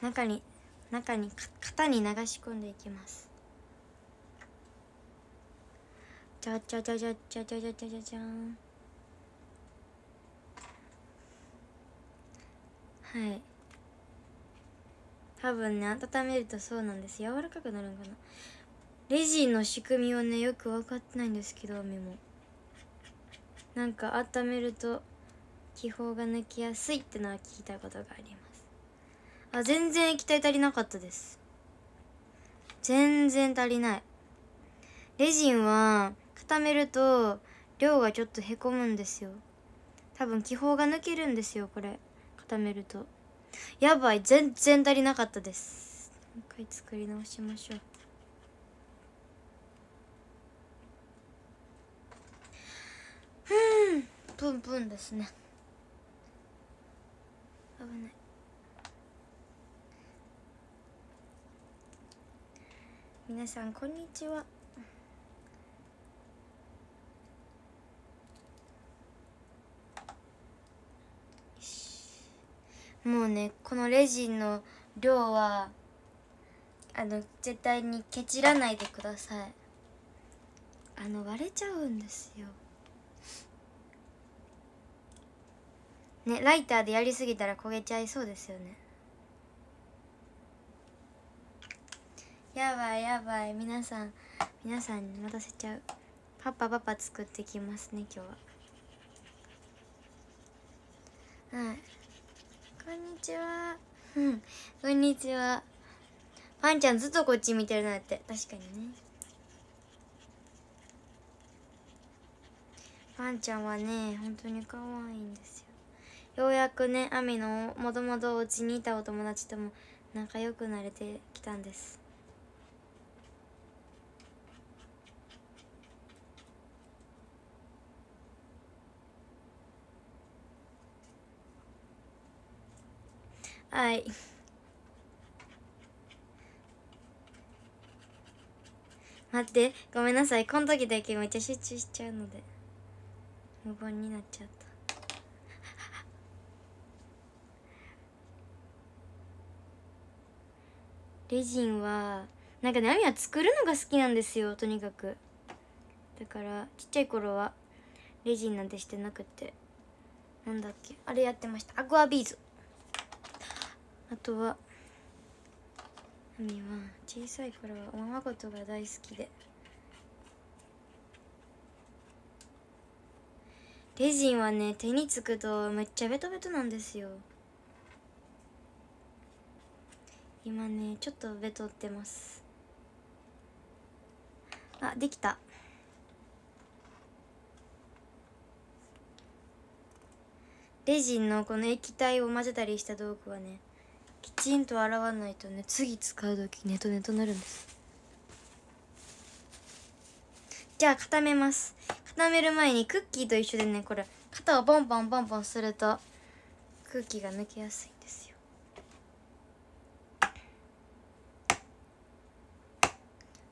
A: 中に中に型に流し込んでいきます。じゃじゃじゃじゃじゃじゃじゃじゃじゃじゃん。はい。多分ね温めるとそうなんです。柔らかくなるんかな。レジンの仕組みはねよく分かってないんですけどみも。なんか温めると気泡が抜きやすいってのは聞いたことがあります。あ全然液体足りなかったです。全然足りない。レジンは固めると量がちょっとへこむんですよ。多分気泡が抜けるんですよこれ。固めると。やばい全然足りなかったです。もう一回作り直しましょう。ふん。プンプンですね。危ない。皆さんこんにちは。もうねこのレジンの量はあの絶対にケチらないでください。あの割れちゃうんですよ。ねライターでやりすぎたら焦げちゃいそうですよね。やばいやばい。皆さん皆さんに待たせちゃう。パパパパ作ってきますね今日は。はい。こんにちは。うん。こんにちは。パンちゃんずっとこっち見てるなって。確かにね。パンちゃんはね本当に可愛いんですよ。ようやくねアミのもともとお家にいたお友達とも仲良くなれてきたんですはい。待ってごめんなさい。この時だけめっちゃ集中しちゃうので。無言になっちゃった。レジンはなんかねアミは作るのが好きなんですよとにかく。だからちっちゃい頃はレジンなんてしてなくて。なんだっけ？あれやってました。アクアビーズ。あとはは小さい頃はおままごとが大好きで。レジンはね手につくとめっちゃベトベトなんですよ。今ねちょっとベトってます。あできた。レジンのこの液体を混ぜたりした道具はねきちんと洗わないとね次使う時ネトネトなるんです。じゃあ固めます。固める前にクッキーと一緒でねこれ肩をポンポンポンポンすると空気が抜けやすいんですよ。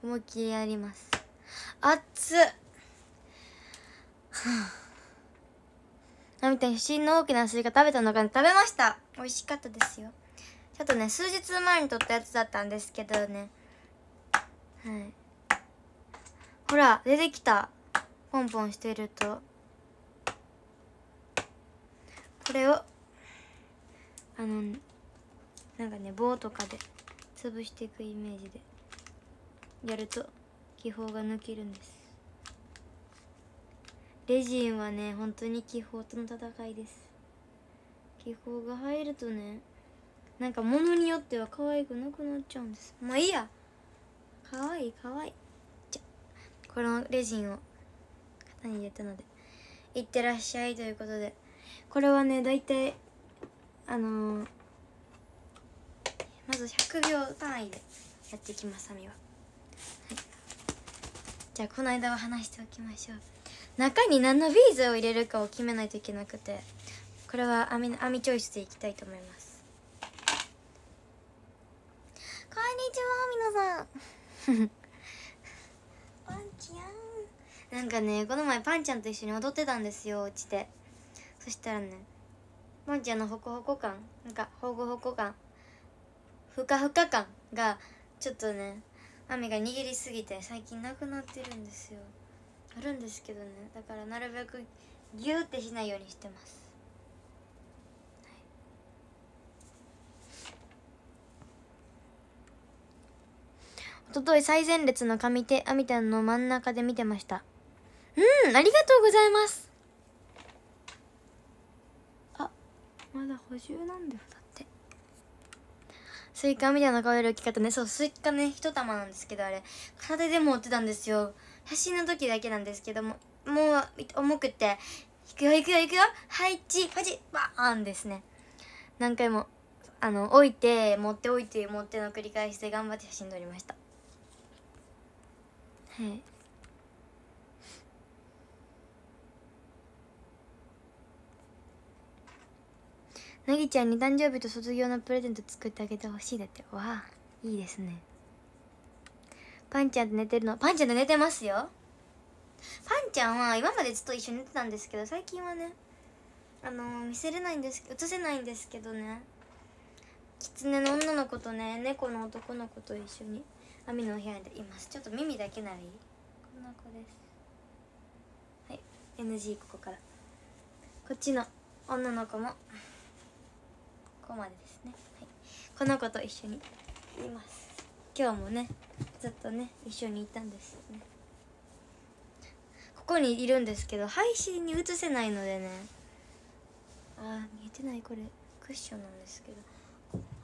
A: 思いっきりやります。熱っ。あ。みたいに不審の大きなスイカ食べたのかな食べました。美味しかったですよ。ょっとね数日前に撮ったやつだったんですけどね。はい。ほら出てきた。ポンポンしてると。これをあのなんかね棒とかで潰していくイメージでやると気泡が抜けるんです。レジンはね本当に気泡との戦いです。気泡が入るとねなんか物によっては可愛くなくなっちゃうんです。もういいや。可愛い可愛い。じゃこのレジンを肩に入れたので。いってらっしゃいということで。これはね大体あのー、まず100秒単位でやっていきますあみは、はい、じゃあこの間は話しておきましょう。中に何のビーズを入れるかを決めないといけなくて。これは網チョイスでいきたいと思いますこんにちは皆さん。パンちゃん。なんかねこの前パンちゃんと一緒に踊ってたんですようちで。そしたらねパンちゃんのホコホコ感なんかホコホコ感ふかふか感がちょっとね雨が握りすぎて最近なくなってるんですよ。あるんですけどねだからなるべくギューってしないようにしてます、おととい最前列の上手あみたんの真ん中で見てました。うんありがとうございます。あまだ補充なんだよ。だって。スイカみたいな顔より置き方ね。そうスイカね一玉なんですけどあれ。片手でも売ってたんですよ。写真の時だけなんですけどももう重くていくよいくよいくよ。はいチパチバーンですね。何回もあの置いて持って置いて持っての繰り返しで頑張って写真撮りましたはい。なぎちゃんに誕生日と卒業のプレゼント作ってあげてほしいだって。わあいいですね。パンちゃんと寝てるの。パンちゃんと寝てますよ。パンちゃんは今までずっと一緒に寝てたんですけど最近はねあのー、見せれないんです映せないんですけどね。狐の女の子とね猫の男の子と一緒に。網のお部屋でいます。ちょっと耳だけならいい。こんな子です。はい。NG ここから。こっちの女の子もここまでですね、はい、この子と一緒にいます。今日もねずっとね一緒にいたんですよね。ここにいるんですけど配信に映せないのでね。あー見えてない。これクッションなんですけど。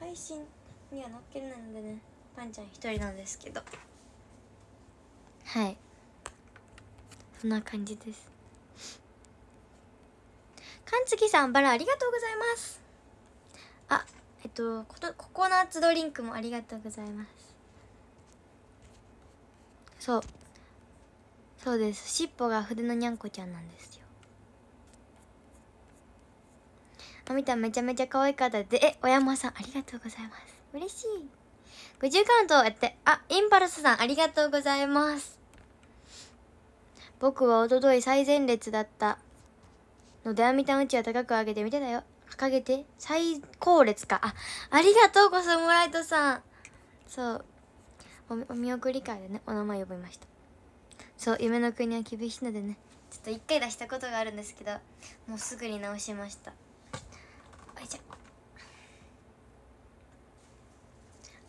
A: 配信には載っけれないのでね。パンちゃん一人なんですけど。はい。そんな感じです。かんつきさんバラありがとうございます。あえっとことココナッツドリンクもありがとうございます。そう。そうです。尻尾が筆のにゃんこちゃんなんですよ。あみたんめちゃめちゃ可愛かったでえお山さんありがとうございます。嬉しい。50カウントやってあインパルスさんありがとうございます。僕はおととい最前列だったのであみたんうちは高く上げてみてたよ。掲げて最高列か。あありがとうコスモライトさん。そう。おお見送り会でねお名前呼びました。そう夢の国は厳しいのでね。ちょっと一回出したことがあるんですけどもうすぐに直しました。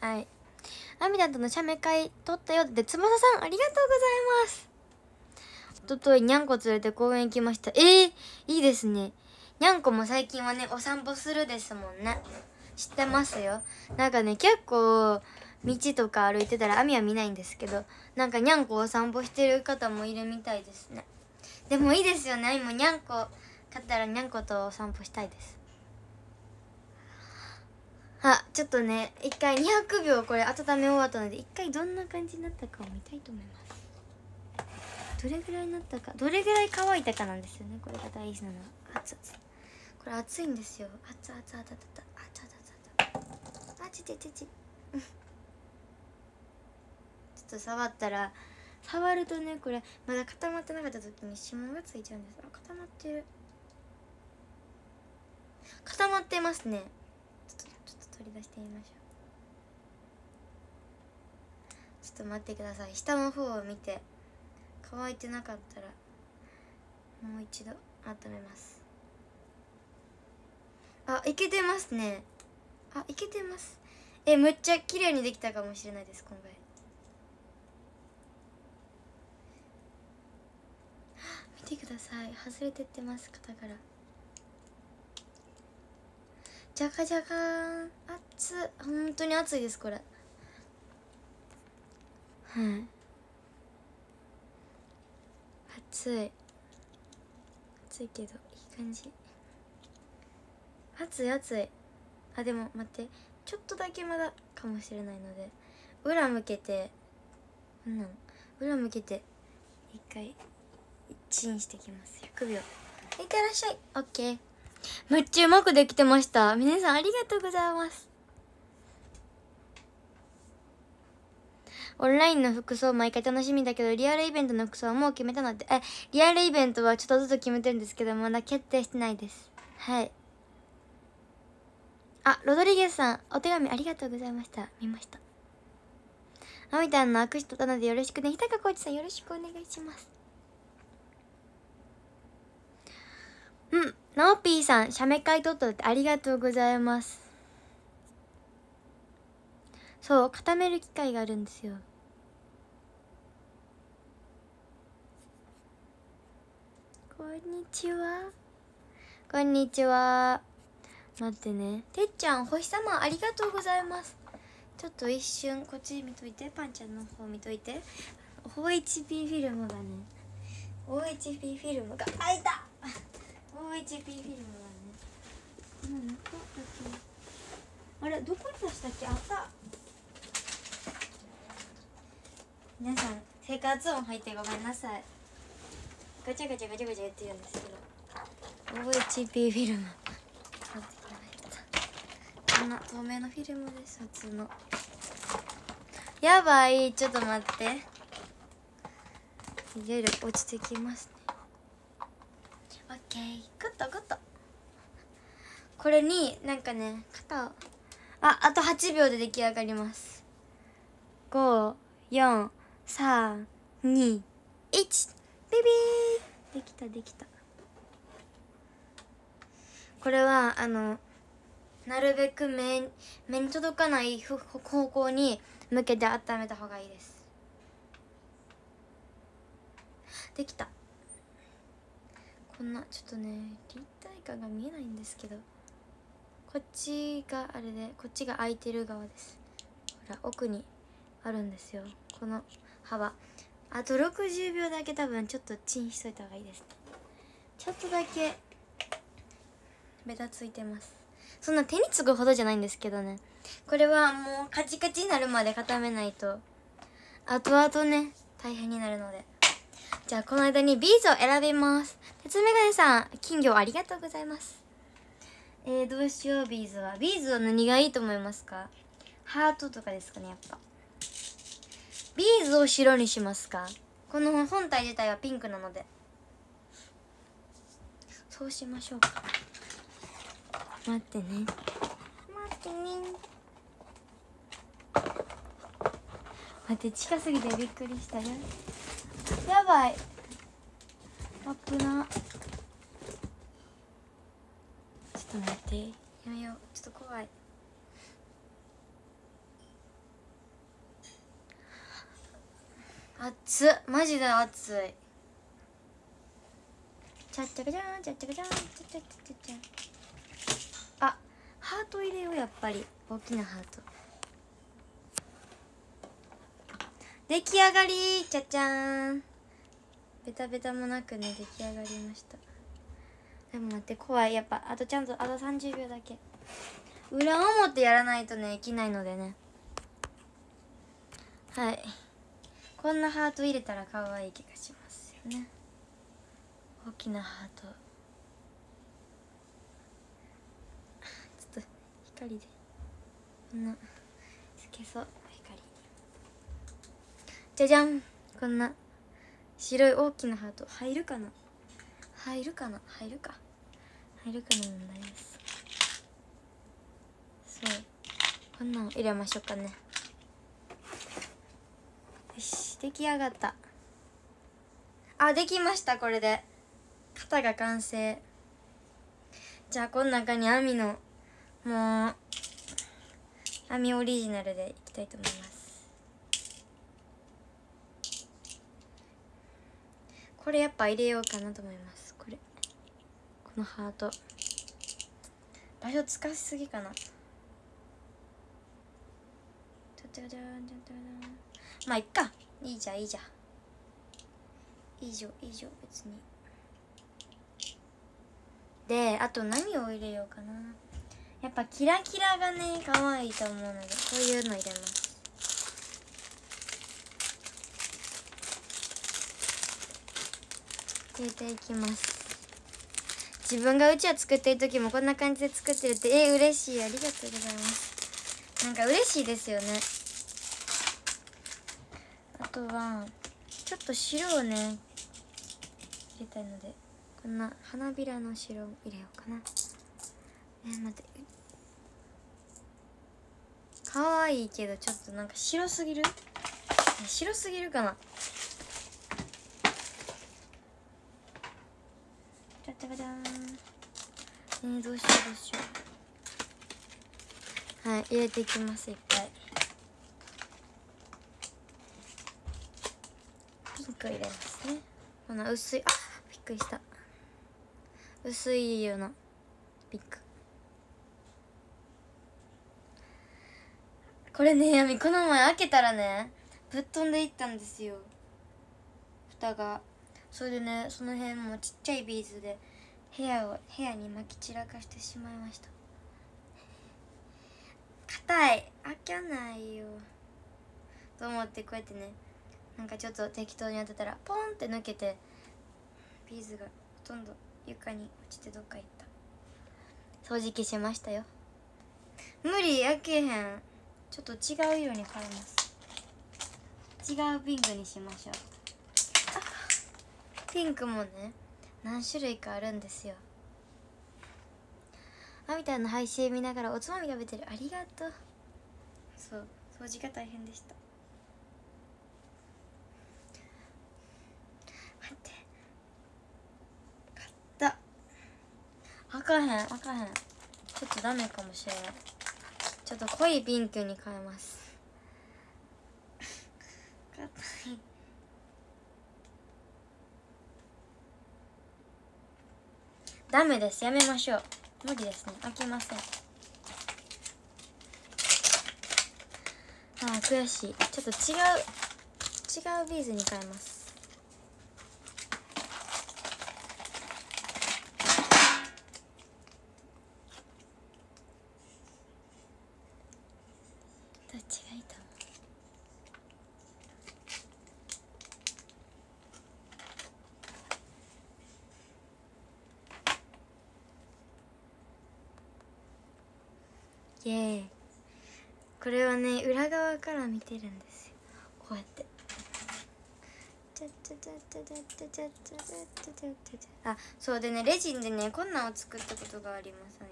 A: はい。じゃはいアミダとの写メ会撮ったよ。って翼さんありがとうございます。おとといにゃんこ連れて公園行きました。えー、いいですね。にゃんこも最近はねお散歩するですもんね。知ってますよ。なんかね結構道とか歩いてたら網は見ないんですけどなんかにゃんこお散歩してる方もいるみたいですね。でもいいですよね。今にゃんこ買ったらにゃんことお散歩したいです。あちょっとね一回200秒これ温め終わったので一回どんな感じになったかを見たいと思います。どれぐらいになったかどれぐらい乾いたかなんですよねこれが大事なのは。熱々。これ熱いんですよ。熱々熱々熱々。熱々熱々あちちちちちょっと触ったら触るとねこれまだ固まってなかった時に指紋がついちゃうんです。あ固まってる。固まってますね。取り出してみましょう。ちょっと待ってください。下の方を見て。乾いてなかったらもう一度温めます。あいけてますね。あいけてます。えむっちゃ綺麗にできたかもしれないです今回。見てください。外れてってます肩から。じゃかじゃかーん熱っ本当に熱いですこれ。はい。熱い。熱いけどいい感じ。熱い熱い。あでも待って。ちょっとだけまだかもしれないので。裏向けてうん裏向けて一回チンしてきます100秒いってらっしゃい。オッケー。めっちゃうまくできてました。皆さんありがとうございます。オンラインの服装毎回楽しみだけどリアルイベントの服装はもう決めたのでえリアルイベントはちょっとずつ決めてるんですけどまだ決定してないです。はい。あロドリゲスさんお手紙ありがとうございました。見ました。あみたんの握手とたのでよろしくね。日高浩二さんよろしくお願いします。うん。ナオピーさん写メ会撮ったってありがとうございます。そう固める機会があるんですよ。こんにちは。こんにちは。待ってね。てっちゃん星様ありがとうございます。ちょっと一瞬こっち見といてパンちゃんの方見といて。OHP フィルムがね OHP フィルムがあいた OHP フィルムがね。今どこだっけあれどこに出したっけ？あった。皆さん生活音入ってごめんなさい。ガチャガチャガチャガチャやってるんですけど。OHP フィルム。こんな透明のフィルムです普通の。やばい。ちょっと待って。いろいろ落ちてきますねオッケーグッドグッド。これになんかね肩を。ああと8秒で出来上がります。54321ビビー。できたできた。これはあのなるべく目目に届かない方向に向けて温めた方がいいです。できた。こんなちょっとね立体感が見えないんですけどこっちがあれでこっちが空いてる側です。ほら奥にあるんですよ。この幅。あと60秒だけ多分ちょっとチンしといた方がいいですね。ちょっとだけベタついてます。そんな手につくほどじゃないんですけどね。これはもうカチカチになるまで固めないと後々ね大変になるので。じゃあこの間にビーズを選びます。鉄メガネさん金魚ありがとうございます。えー、どうしようビーズは。ビーズは何がいいと思いますか？ハートとかですかねやっぱ。ビーズを白にしますか？この本体自体はピンクなので。そうしましょうか。待ってね。待ってね。待って近すぎてびっくりしたよやばい。危な。ちょっと待って。やめよう。ちょっと怖い。熱っ。マジで熱い。ちゃっちゃかちゃんちゃっちゃかちゃんちゃっちゃちゃっちゃちゃあハート入れようやっぱり。大きなハート。出来上がり。ちゃちゃーん。ベタベタもなくね出来上がりました。でも待って怖い。やっぱあとちゃんとあと30秒だけ。裏表やらないとねいきないのでね。はい。こんなハート入れたら可愛い気がしますよね。大きなハート。ちょっと光で。こんなつけそう。じゃじゃん。こんな。白い大きなハート。入るかな？入るかな？入るか。入るかの問題です。そう。こんなん入れましょうかね。よし。出来上がった。あできました。これで。肩が完成。じゃあこの中に網のもう網オリジナルでいきたいと思います。これやっぱ入れようかなと思います。これ。このハート。場所使いすぎかな。まあいっか。いいじゃんいいじゃん。いいじゃんいいじゃん別に。であと何を入れようかな。やっぱキラキラがね可愛いと思うのでこういうの入れます。入れていきます。自分がうちわ作ってる時もこんな感じで作ってるってえー、嬉しいありがとうございます。なんか嬉しいですよね。あとはちょっと白をね入れたいのでこんな花びらの白を入れようかな。えー、待って。可愛いけどちょっとなんか白すぎる？白すぎるかな。じゃじゃんえー、どうしようどうしようはい。入れていきます。いっぱいピンク入れます。ねこの薄いあびっくりした薄いようなピンクこれねやみこの前開けたらねぶっ飛んでいったんですよ。蓋が。それでねその辺もちっちゃいビーズで部屋を部屋に巻き散らかしてしまいました。硬い。開かないよ。と思ってこうやってねなんかちょっと適当に当てたらポンって抜けてビーズがほとんど床に落ちてどっか行った。掃除機しましたよ。無理開けへん。ちょっと違うように変えます。違うピンクにしましょう。ピンクもね何種類かあるんですよ。あみたいな配信見ながらおつまみ食べてる。ありがとう。そう掃除が大変でした。待って。買った。開かへん開かへん。ちょっとダメかもしれない。ちょっと濃いピンクに変えます。硬いダメです。やめましょう。無理ですね。開きません。あー悔しい。ちょっと違う違うビーズに変えます。どっちがいいと思う？イエーイこれはね裏側から見てるんですよ。こうやって。あそうでねレジンでねこんなんを作ったことがありますよ。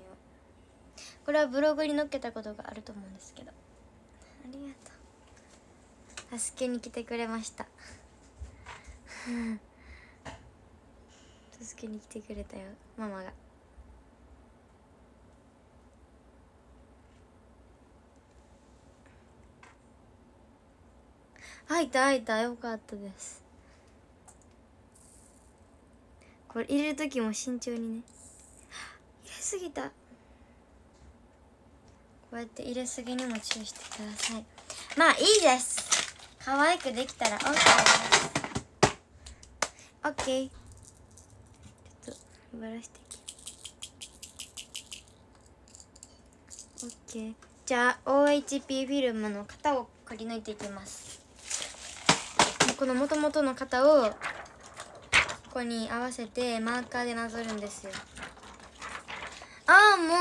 A: これはブログに載っけたことがあると思うんですけど。ありがとう。助けに来てくれました。助けに来てくれたよママが。開いた開いた。よかったです。これ入れる時も慎重にね。入れすぎた。こうやって入れすぎにも注意してください。まあいいです。可愛くできたら OK です。OK ちょっとばらしていき OK じゃあ OHP フィルムの型をくり抜いていきます。この元々の型をここに合わせてマーカーでなぞるんですよ。あーもう。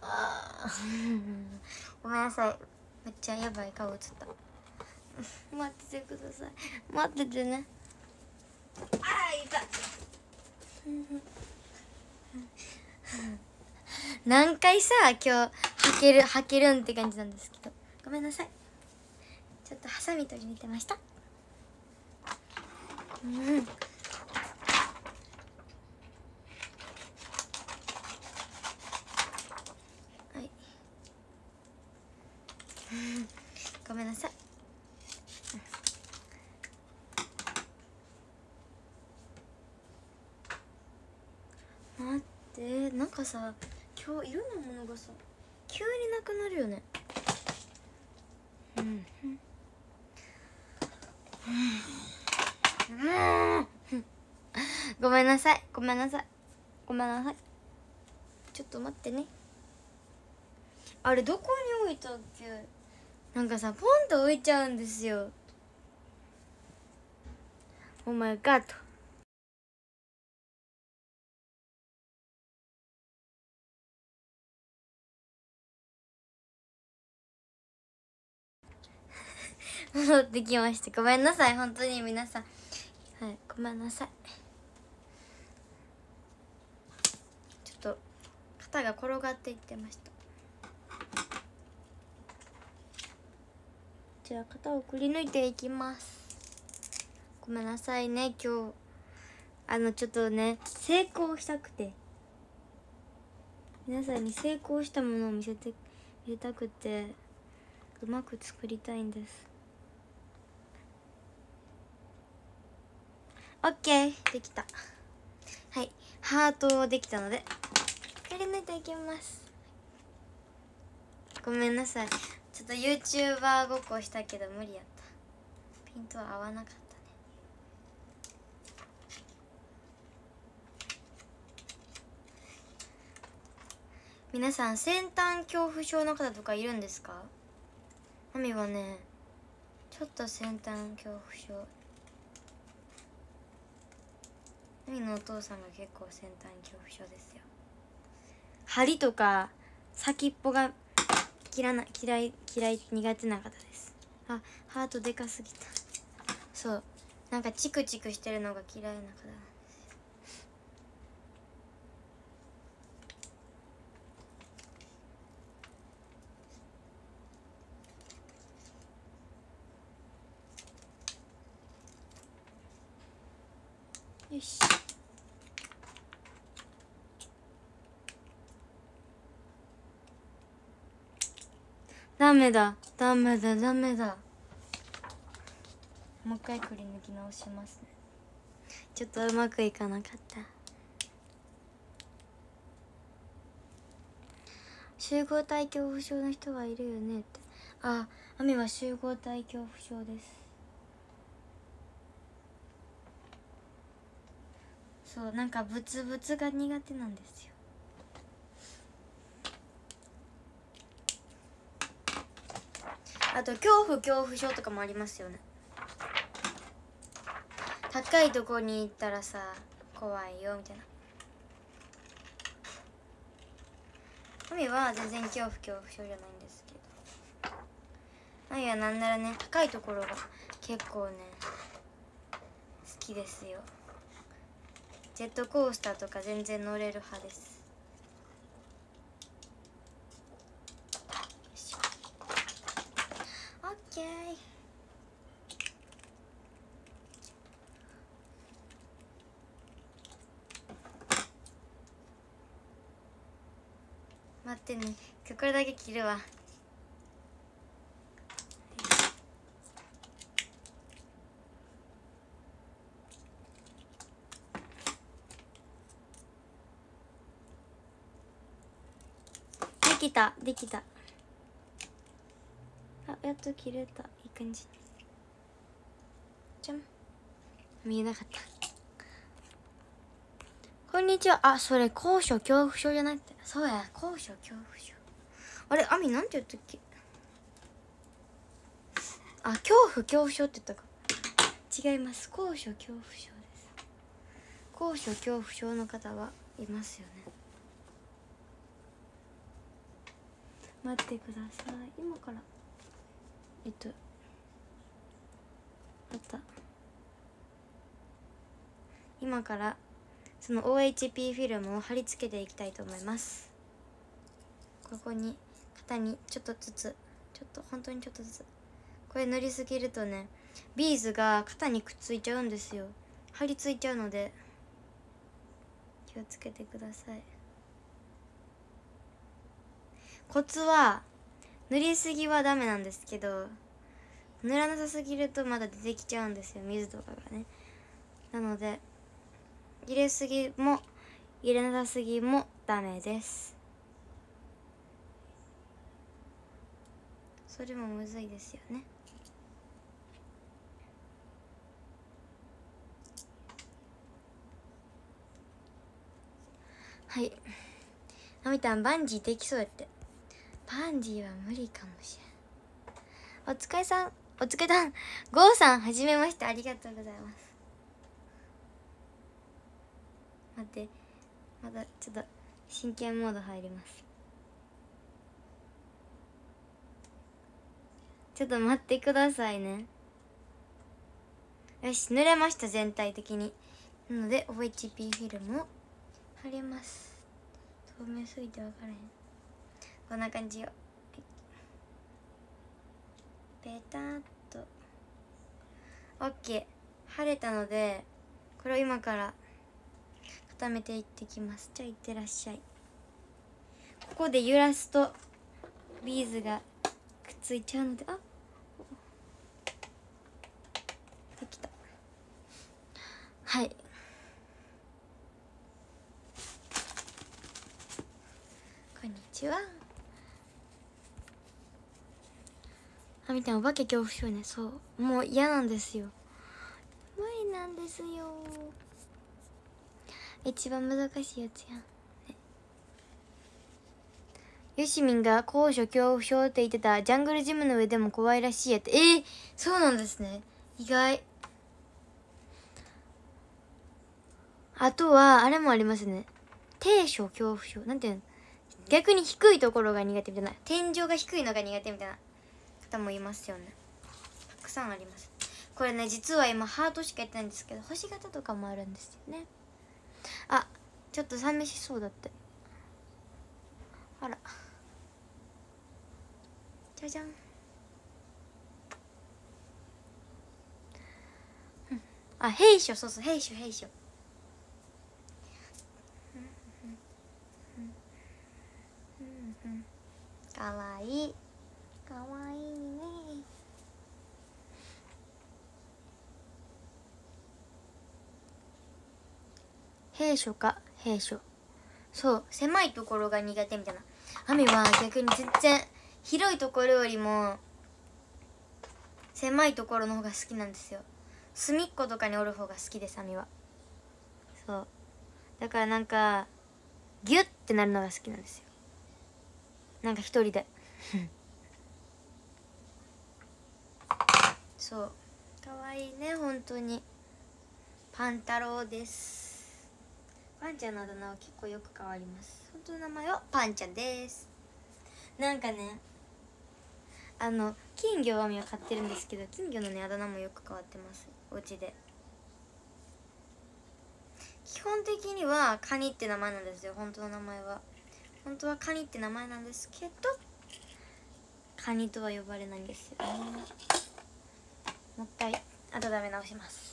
A: あー。ごめんなさい。めっちゃやばい顔映った。待っててください。待っててね。あー痛い 何回さ今日履ける履けるんって感じなんですけど。ごめんなさいちょっとハサミ取りに行ってました。うん。はい。うんごめんなさい。待って。なんかさ今日いろんなものがさ急になくなるよね。うん。ごめんなさい。ごめんなさい。ごめんなさい。ちょっと待ってね。あれどこに置いたっけ？なんかさポンと置いちゃうんですよ。お前ガッ戻ってきました。ごめんなさい。本当に皆さん。はい。ごめんなさい。ちょっと肩が転がっていってました。じゃあ肩をくり抜いていきます。ごめんなさいね今日。あのちょっとね成功したくて。皆さんに成功したものを見せて見せたくてうまく作りたいんです。オッケーできた。はい。ハートできたのでくり抜いていきます。ごめんなさい。ちょっと YouTuber ごっこしたけど無理やった。ピントは合わなかったね。皆さん先端恐怖症の方とかいるんですか？マミはねちょっと先端恐怖症。海のお父さんが結構先端恐怖症ですよ。針とか先っぽが嫌な嫌い嫌い苦手な方です。あハートでかすぎた。そう。なんかチクチクしてるのが嫌いな方。よし。ダメだ。ダメだ。ダメだ。もう一回くり抜き直しますね。ちょっとうまくいかなかった。集合体恐怖症の人がいるよねって。あアミは集合体恐怖症です。そうなんかブツブツが苦手なんですよ。あと恐怖恐怖症とかもありますよね。高いとこに行ったらさ怖いよみたいな。海は全然恐怖恐怖症じゃないんですけど。海はなんならね高いところが結構ね好きですよ。ジェットコースターとか全然乗れる派です。オッケー。待ってね。これだけ切るわでたできた。あやっと切れた。いい感じ。じゃん。見えなかった。こんにちは。あそれ高所恐怖症じゃなくて。そうや。高所恐怖症。あれアミなんて言ったっけ？あ恐怖恐怖症って言ったか。違います。高所恐怖症です。高所恐怖症の方はいますよね。待ってください。今から。えっとあった。今からその OHP フィルムを貼り付けていきたいと思います。ここに肩にちょっとずつちょっと本当にちょっとずつ。これ塗りすぎるとねビーズが肩にくっついちゃうんですよ。貼り付いちゃうので気をつけてください。コツは塗りすぎはダメなんですけど塗らなさすぎるとまだ出てきちゃうんですよ水とかがね。なので入れすぎも入れなさすぎもダメです。それもむずいですよね。はい。あみたんバンジーできそうやって。バンジーは無理かもしれん。お疲れさんお疲れさん。ゴーさんはじめましてありがとうございます。待ってまだちょっと真剣モード入ります。ちょっと待ってくださいね。よし濡れました全体的に。なので OHP フィルムを貼ります。透明すぎて分からへん。こんな感じよ。ペタッと。OK 晴れたのでこれを今から固めていってきます。じゃあいってらっしゃい。ここで揺らすとビーズがくっついちゃうので。あできた。はい。こんにちは。あみたいなお化け恐怖症ね。そう。もう嫌なんですよ。無理なんですよ。一番難しいやつやん、ね、よしみんが高所恐怖症って言ってたジャングルジムの上でも怖いらしいやって。えー、そうなんですね。意外。あとはあれもありますね。低所恐怖症。なんていうの？逆に低いところが苦手みたいな。天井が低いのが苦手みたいな方もいますよね。たくさんあります。これね実は今ハートしかやってないんですけど星型とかもあるんですよね。あちょっと寂しそうだってあら。じゃじゃん。うん。あ兵所。そうそう兵所兵所。かわいい。かわいいね兵所か？兵所。そう狭いところが苦手みたいな。亜美は逆に全然広いところよりも狭いところの方が好きなんですよ。隅っことかにおる方が好きです亜美は。そう。だからなんかギュッてなるのが好きなんですよ。なんか一人で。そう。かわいいね本当に。パン太郎です。パンちゃんのあだ名は結構よく変わります。本当の名前はパンちゃんです。なんかねあの金魚はみは飼ってるんですけど金魚のねあだ名もよく変わってます。お家で。基本的にはカニって名前なんですよ。本当の名前は。本当はカニって名前なんですけどカニとは呼ばれないんですよね。もう一回温め直します。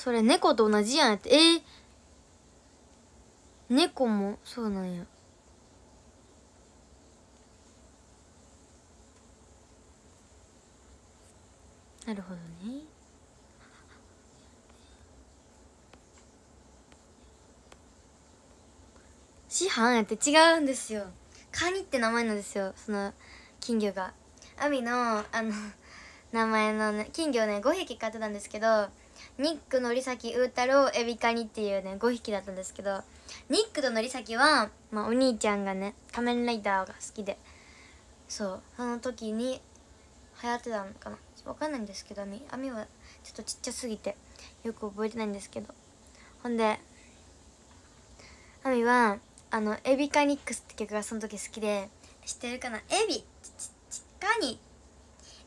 A: それ猫と同じやんって。えー、猫もそうなんや。なるほどね。師範やって違うんですよ。カニって名前なんですよ。その金魚が。アミのあの名前のね金魚ね5匹飼ってたんですけどニックのりさきうーたろうエビカニっていうね5匹だったんですけどニックとのりさきは、まあ、お兄ちゃんがね仮面ライダーが好きでそうその時に流行ってたのかなわかんないんですけど網網はちょっとちっちゃすぎてよく覚えてないんですけどほんで網はあのエビカニックスって曲がその時好きで知ってるかな？エビ？ちちカニ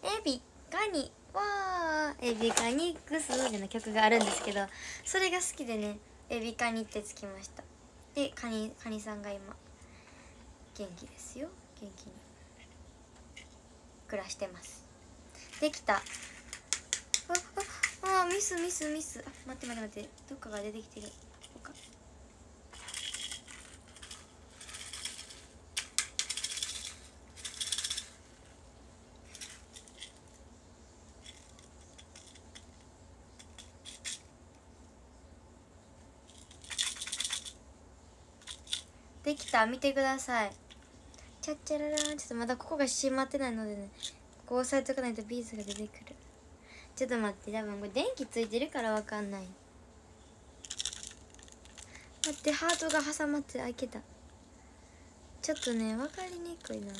A: エビカニわーエビカニックスみたいな曲があるんですけどそれが好きでねエビカニってつきました。でカニカニさんが今元気ですよ。元気に暮らしてます。できた。あああミスミスミス。あ待って待って待って。どっかが出てきてるここかできた。見てください。チャッチャララちょっとまだここが閉まってないのでね。ここ押さえとかないとビーズが出てくる。ちょっと待って。多分これ電気ついてるからわかんない。待って。ハートが挟まって開けた。ちょっとね分かりにくいな。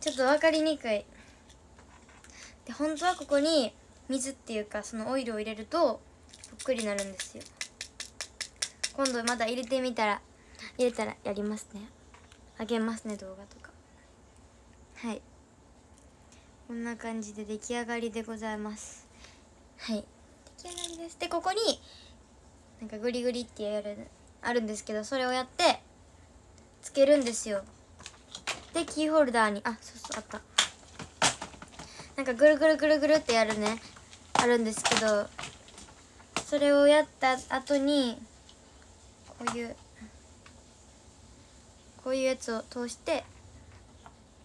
A: ちょっと分かりにくい。で本当はここに水っていうかそのオイルを入れるとくりなるんですよ。今度まだ入れてみたら入れたらやりますね。あげますね動画とか。はい。こんな感じで出来上がりでございます。はい。出来上がりです。でここになんかグリグリってやるあるんですけどそれをやってつけるんですよ。でキーホルダーにあそうそうあった。なんかぐるぐるぐるぐるってやるね。あるんですけどそれをやった後にこういうこういうやつを通して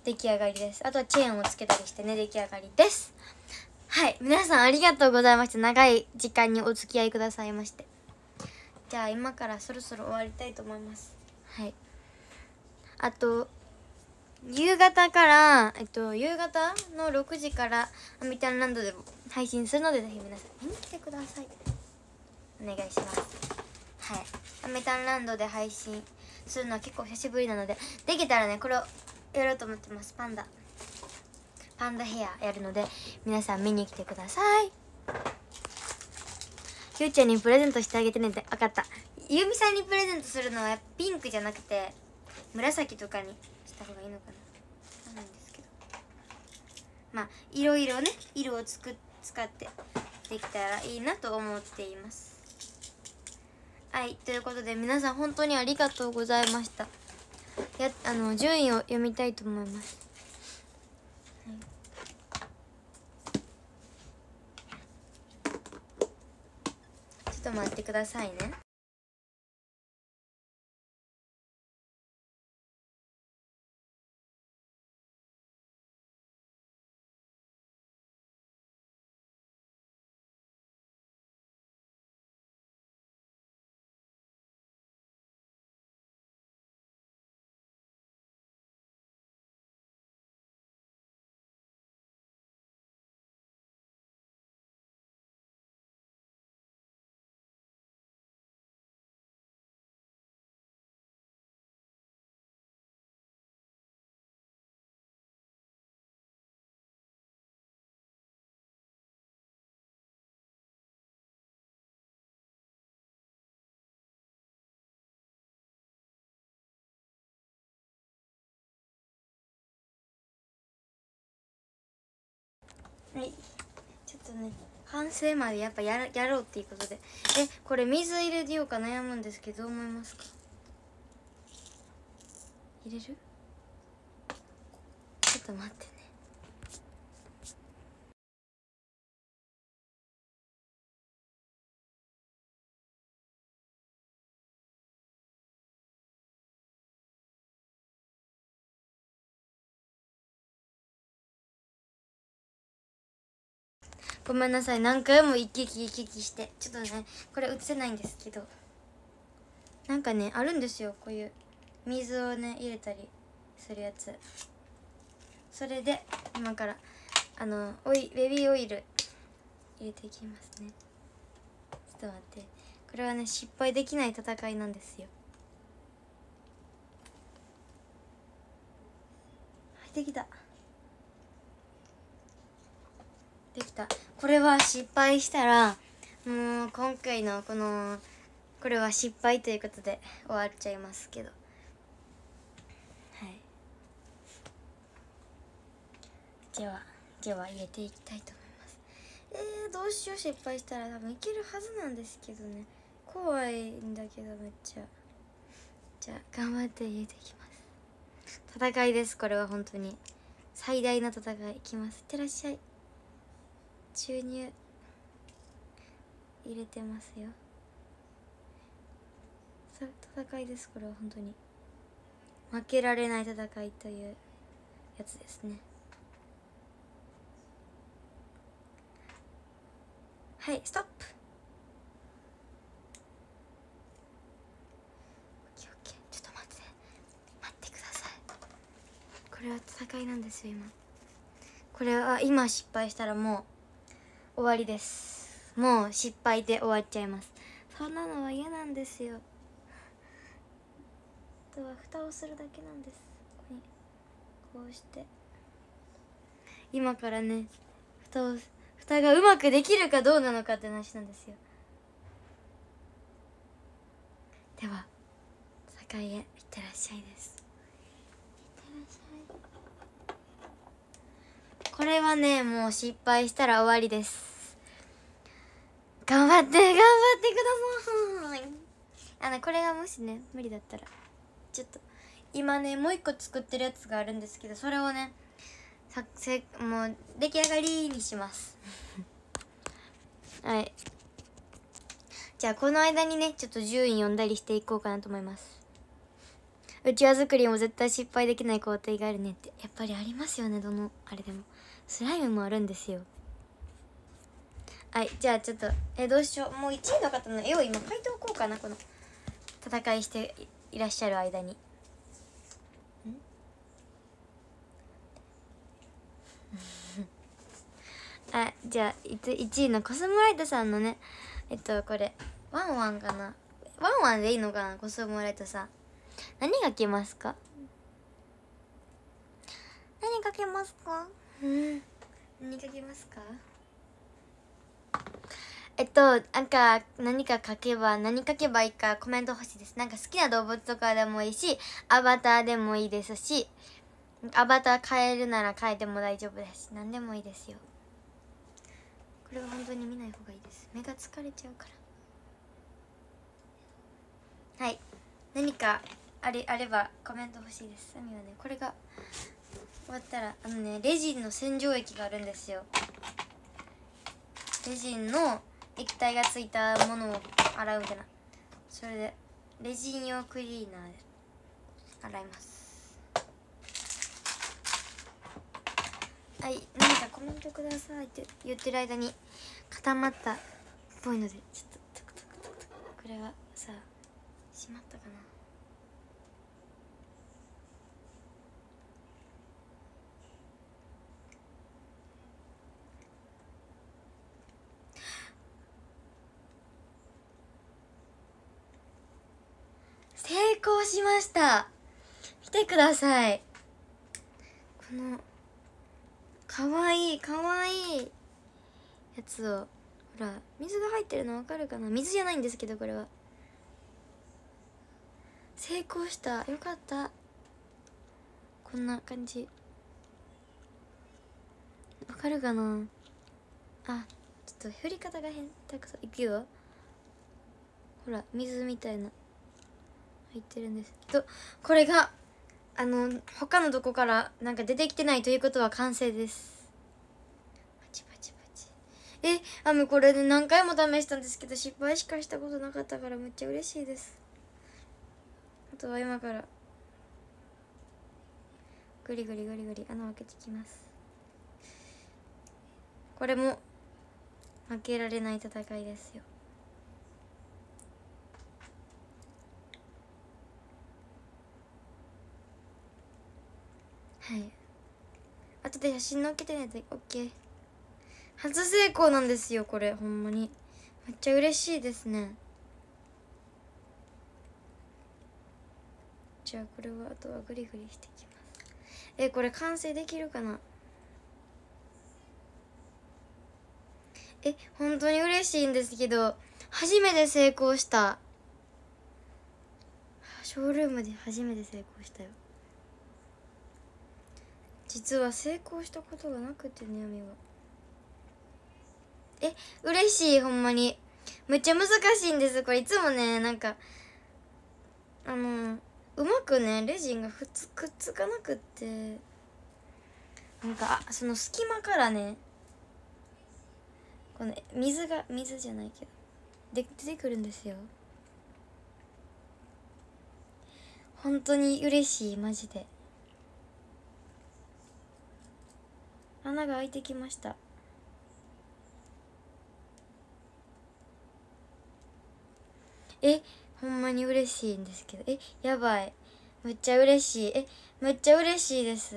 A: 出来上がりです。あとはチェーンをつけたりしてね出来上がりです。はい。皆さんありがとうございました。長い時間にお付き合いくださいまして。じゃあ今からそろそろ終わりたいと思います。はい。あと夕方から、えっと、夕方の6時からアミタンランドで配信するのでぜひ皆さん見に来てください。お願いします。はい。アミタンランドで配信するのは結構久しぶりなのでできたらねこれをやろうと思ってます。パンダパンダヘアやるので皆さん見に来てください。キューちゃんにプレゼントしてあげてねって分かった。ゆうみさんにプレゼントするのはピンクじゃなくて紫とかにした方がいいのかな。分かんないんですけど。まあいろいろね色をつく使ってできたらいいなと思っています。はいということで皆さん本当にありがとうございました。やあの順位を読みたいと思います、はい、ちょっと待ってくださいね。はい。ちょっとね完成までやっぱやらやろうっていうことで。えこれ水入れてようか悩むんですけどどう思いますか？入れる？ちょっと待って。ごめんなさい。何回も一気行き来して。ちょっとねこれ映せないんですけど。なんかねあるんですよ。こういう水をね入れたりするやつ。それで今からあのオイベビーオイル入れていきますね。ちょっと待って。これはね失敗できない戦いなんですよ。はいできた。できた。これは失敗したらもう今回のこのこれは失敗ということで終わっちゃいますけど。はい。ではでは入れていきたいと思います。えー、どうしよう失敗したら多分いけるはずなんですけどね。怖いんだけどめっちゃ。じゃあ頑張って入れていきます。戦いですこれは本当に。最大の戦い。いきます。いってらっしゃい。注入入れてますよ。さ戦いですこれは本当に。負けられない戦いというやつですね。はいストップ。ちょっと待って。待ってください。これは戦いなんですよ今。これは今失敗したらもう終わりです。もう失敗で終わっちゃいます。そんなのは嫌なんですよ。あとは蓋をするだけなんです。ここにこうして。今からね蓋を蓋がうまくできるかどうなのかって話なんですよ。では境へ行ってらっしゃいですいってらっしゃいこれはねもう失敗したら終わりです。頑張って頑張ってください。あのこれがもしね無理だったらちょっと今ねもう一個作ってるやつがあるんですけどそれをねさせもう出来上がりにします。はい。じゃあこの間にねちょっと順位読んだりしていこうかなと思います。うちわ作りも絶対失敗できない工程があるねってやっぱりありますよねどのあれでも。スライムもあるんですよ。はいじゃあちょっとえどうしよう。もう1位の方の絵を今描いておこうかなこの戦いしていらっしゃる間に。あじゃあ1位のコスモライトさんのねえっとこれワンワンかな？ワンワンでいいのかなコスモライトさん。何がけますか？何かけますか？うん。何かけますか？えっとなんか何か書けば何書けばいいかコメント欲しいです。なんか好きな動物とかでもいいしアバターでもいいですしアバター変えるなら変えても大丈夫です何でもいいですよ。これは本当に見ない方がいいです。目が疲れちゃうから。はい。何かあれあればコメント欲しいです。サミはねこれが終わったらあのねレジンの洗浄液があるんですよ。レジンの液体がついたものを洗うみたいな。それでレジン用クリーナーで洗います。はい何かコメントくださいって言ってる間に固まったっぽいのでちょっとトクトクトクトク。これはさしまったかな成功しました。見てください。このかわいいかわいい。やつを。ほら水が入ってるの分かるかな？水じゃないんですけどこれは。成功した。よかった。こんな感じ。わかるかな？あちょっと振り方が変たくさいくよ。ほら水みたいな。入ってるんです。けどこれがあの他のとこからなんか出てきてないということは完成です。パチパチパチ。えあもうこれで何回も試したんですけど失敗しかしたことなかったからめっちゃ嬉しいです。あとは今からグリグリグリグリ穴を開けてきます。これも負けられない戦いですよ。はい。後で写真載っけてねで OK 初成功なんですよこれほんまに。めっちゃ嬉しいですね。じゃあこれはあとはグリグリしていきます。えこれ完成できるかな？え本当に嬉しいんですけど初めて成功した。ショールームで初めて成功したよ。実は成功したことがなくてねみは。え嬉しいほんまに。めっちゃ難しいんですこれ。いつもねなんかあのうまくねレジンがふつくっつかなくって。なんかその隙間からねこの水が水じゃないけどで出てくるんですよ。本当に嬉しいマジで。穴が開いてきました。えほんまに嬉しいんですけど。えやばい。めっちゃ嬉しい。えめっちゃ嬉しいです。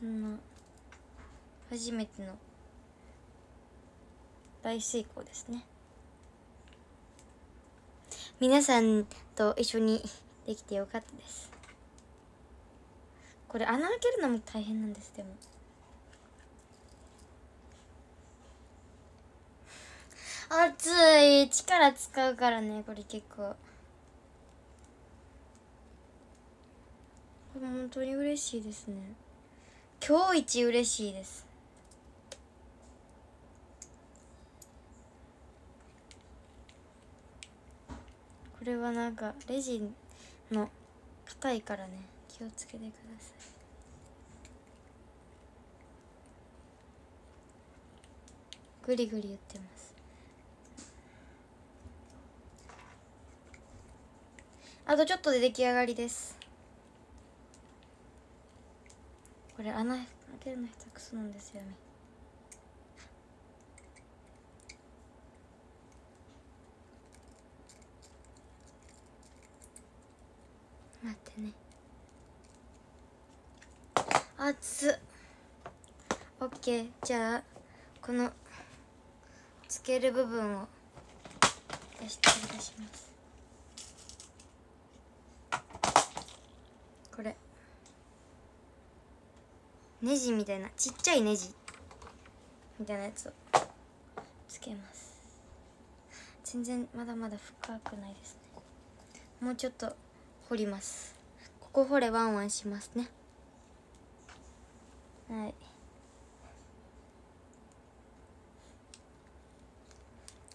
A: そんな初めての。大成功ですね。皆さんと一緒にできてよかったです。これ穴開けるのも大変なんですでも。熱い。力使うからねこれ結構。本当に嬉しいですね。今日一嬉しいです。これはなんかレジンの硬いからね気をつけてください。グリグリ言ってます。あとちょっとで出来上がりです。これ穴開けるの下手くそなんですよね。待ってね。熱っ。オッケー。じゃあこのつける部分を出して出します。これ。ネジみたいなちっちゃいネジ。みたいなやつをけます。全然まだまだ深くないですね。もうちょっと掘ります。ここ掘れワンワンしますね。はい。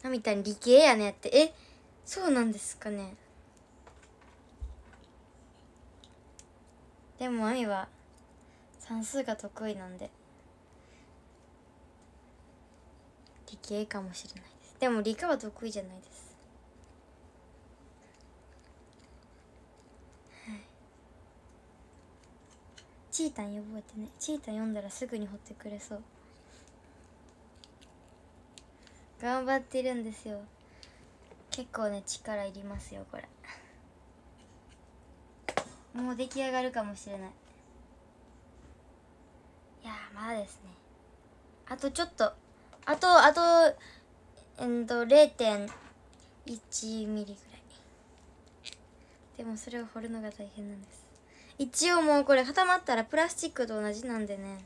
A: あみたい理系やねって。えそうなんですかね。でもあみは算数が得意なんで。理系かもしれないです。でも理科は得意じゃないです。はい。チータン呼ぼうってね。チータン読んだらすぐに掘ってくれそう。頑張ってるんですよ。結構ね力いりますよこれ。もう出来上がるかもしれない。いやまだですね。あとちょっと。あとあとえっと0.1ミリぐらい。でもそれを掘るのが大変なんです。一応もうこれ固まったらプラスチックと同じなんでね。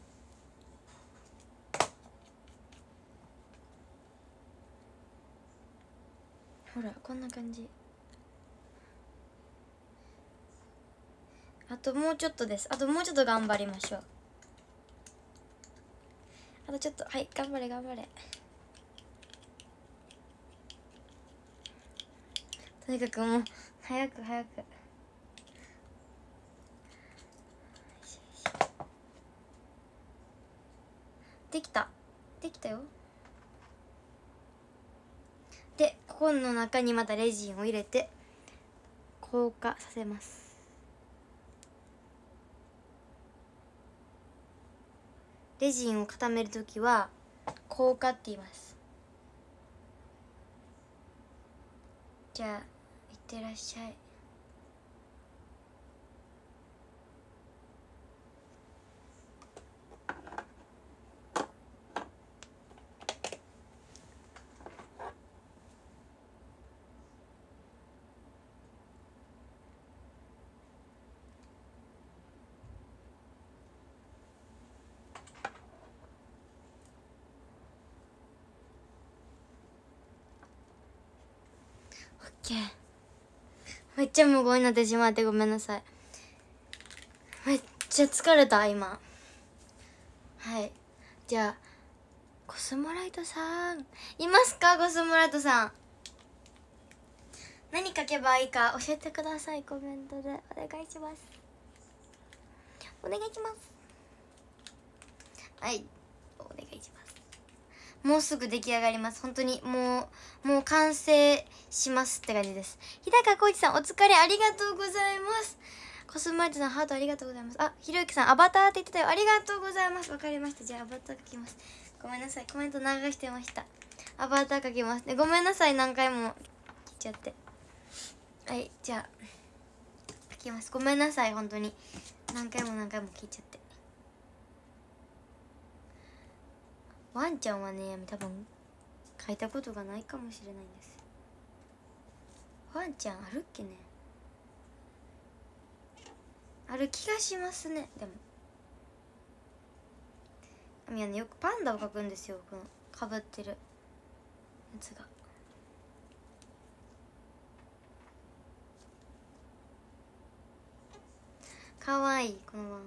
A: ほらこんな感じ。あともうちょっとです。あともうちょっと頑張りましょう。あとちょっとはい頑張れ頑張れ。とにかくもう早く早くできたできたよ本の中にまたレジンを入れて硬化させます。レジンを固めるときは硬化って言います。じゃあいってらっしゃい。オッケーめっちゃ無言になってしまってごめんなさい。めっちゃ疲れた今。はい。じゃあコスモライトさん。いますかコスモライトさん。何書けばいいか教えてください。コメントで。お願いします。お願いします。はい。お願いもうすぐ出来上がります。本当にもうもう完成しますって感じです。日高浩一さんお疲れ。ありがとうございます。コスマイトさんハートありがとうございます。あひろゆきさんアバターって言ってたよ。ありがとうございます。わかりました。じゃあアバター書きます。ごめんなさい。コメント流してました。アバター書きます。ねごめんなさい。何回も聞いちゃって。はい。じゃあ書きます。ごめんなさい。本当に。何回も何回も聞いちゃって。ワンちゃんはね多分書いたことがないかもしれないんです。ワンちゃんあるっけね。ある気がしますね。でも。みはねよくパンダを描くんですよこの。かぶってる。やつが。かわいいこのワンワン。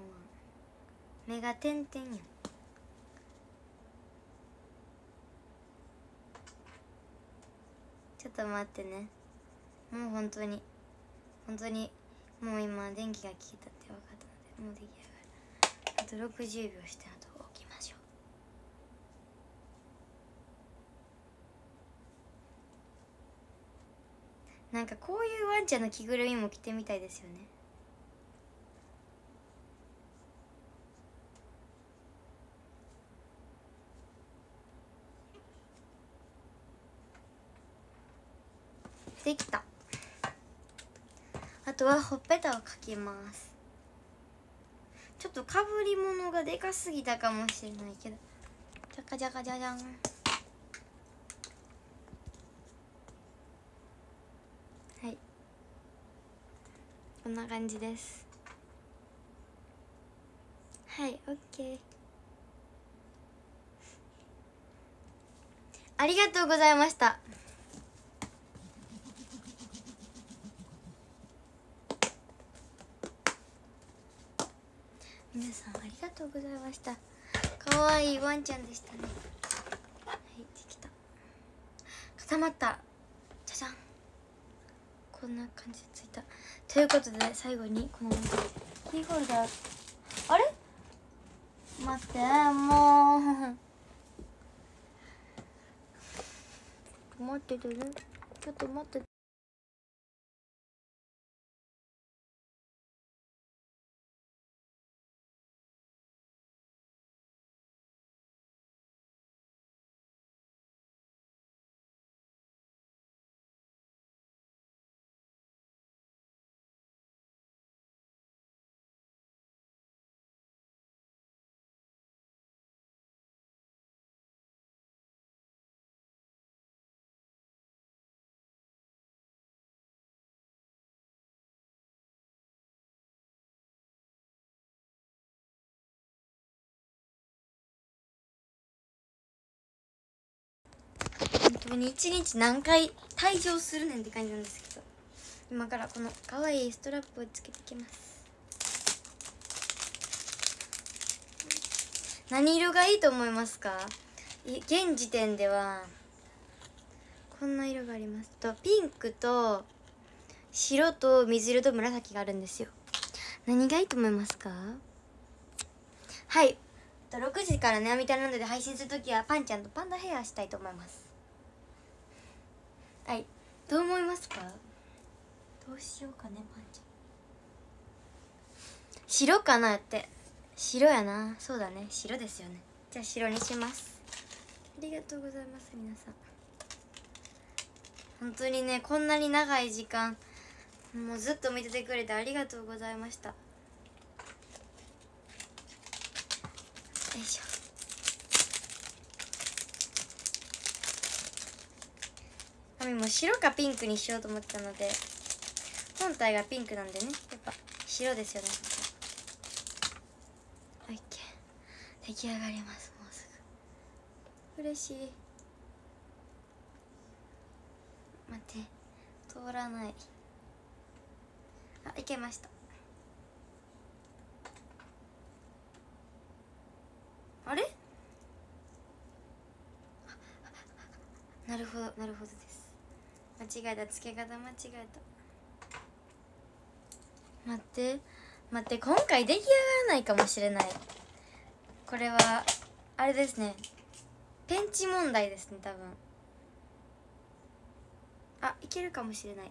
A: 目が点々やん。ちょっと待ってね。もう本当に。本当にもう今電気が消えたって分かったのでもう出来上がる。あと60秒してあと置きましょう。なんかこういうワンちゃんの着ぐるみも着てみたいですよね。できた。あとはほっぺたを描きます。ちょっとかぶり物がでかすぎたかもしれないけど。じゃかじゃかじゃじゃん。はい。こんな感じです。はいオッケー。ありがとうございました。皆さんありがとうございました。かわいいワンちゃんでしたね。はいできた。固まった。じゃじゃん。こんな感じでついた。ということで最後にこのキーホルダー。あれ？待ってもう。待っててねちょっと待って。本当に一日何回退場するねんって感じなんですけど。今からこの可愛いストラップをつけてきます。何色がいいと思いますか？現時点ではこんな色があります。とピンクと白と水色と紫があるんですよ。何がいいと思いますか？はい。6時からねアミタランドで配信するときはパンちゃんとパンダヘアしたいと思います。はい。どう思いますか？どうしようかねパンちゃん。白かなって。白やな。そうだね。白ですよね。じゃあ白にします。ありがとうございます皆さん。本当にねこんなに長い時間もうずっと見ててくれてありがとうございました。よいしょ髪も白かピンクにしようと思ってたので本体がピンクなんでねやっぱ白ですよね。オッケー。出来上がりますもうすぐ。嬉しい。待って。通らない。あいけました。あれ？なるほどなるほどです。間違えた付け方間違えた。待って。待って今回出来上がらないかもしれない。これはあれですね。ペンチ問題ですね多分。あいけるかもしれない。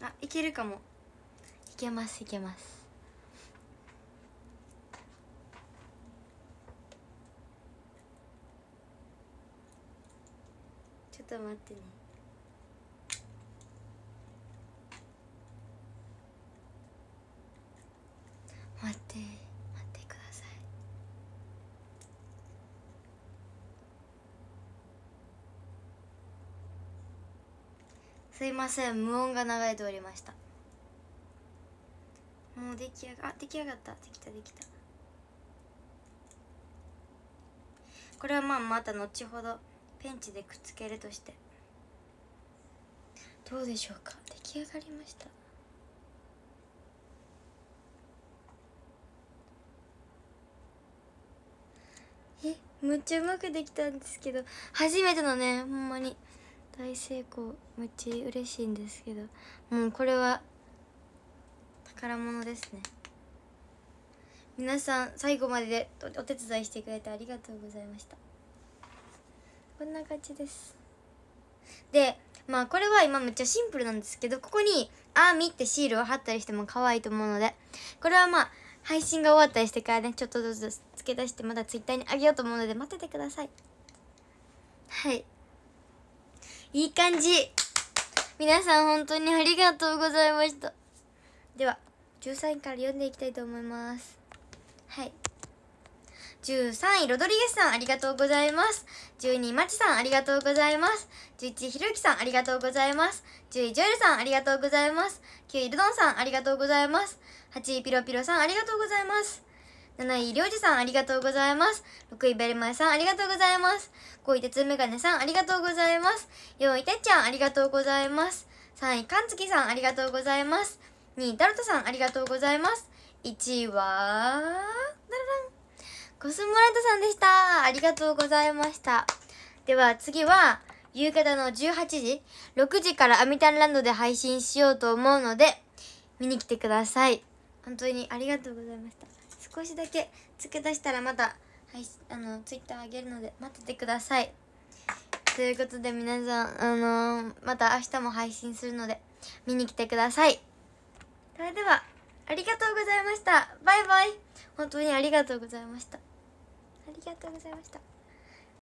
A: あいけるかも。けますいけます。ちょっと待ってね。待って待ってください。すいません無音が流れておりました。もう出来上があ出来上がった。できたできた。これはまあまた後ほどペンチでくっつけるとして。どうでしょうか？出来上がりました。え？むっちゃうまくできたんですけど。初めてのねほんまに。大成功。めっちゃ嬉しいんですけど。もうこれは宝物ですね。皆さん最後までお手伝いしてくれてありがとうございました。こんな感じです。でまあこれは今めっちゃシンプルなんですけどここに「アーミー」ってシールを貼ったりしても可愛いと思うのでこれはまあ配信が終わったりしてからねちょっとずつ付け出してまたツイッターにあげようと思うので待っててください。はい。いい感じ。皆さん本当にありがとうございました。では。13位から読んでいきたいと思います。はい。13位ロドリゲスさんありがとうございます。12位まちさんありがとうございます。11位ひろゆきさんありがとうございます。10位ジョエルさんありがとうございます。9位ルドンさんありがとうございます。8位ピロピロさんありがとうございます。7位りょうじさんありがとうございます。6位ベルマイさんありがとうございます。5位鉄メガネさんありがとうございます。4位てっちゃんありがとうございます。3位かんつきさんありがとうございます。2位タルトさんありがとうございます。1位はダララン。コスモライトさんでした。ありがとうございました。では次は夕方の18時6時からアミタンランドで配信しようと思うので見に来てください。本当にありがとうございました。少しだけ付け出したらまたはいあのツイッターあげるので待っててください。ということで皆さんあのー、また明日も配信するので見に来てください。それではありがとうございました。バイバイ。本当にありがとうございました。ありがとうございました。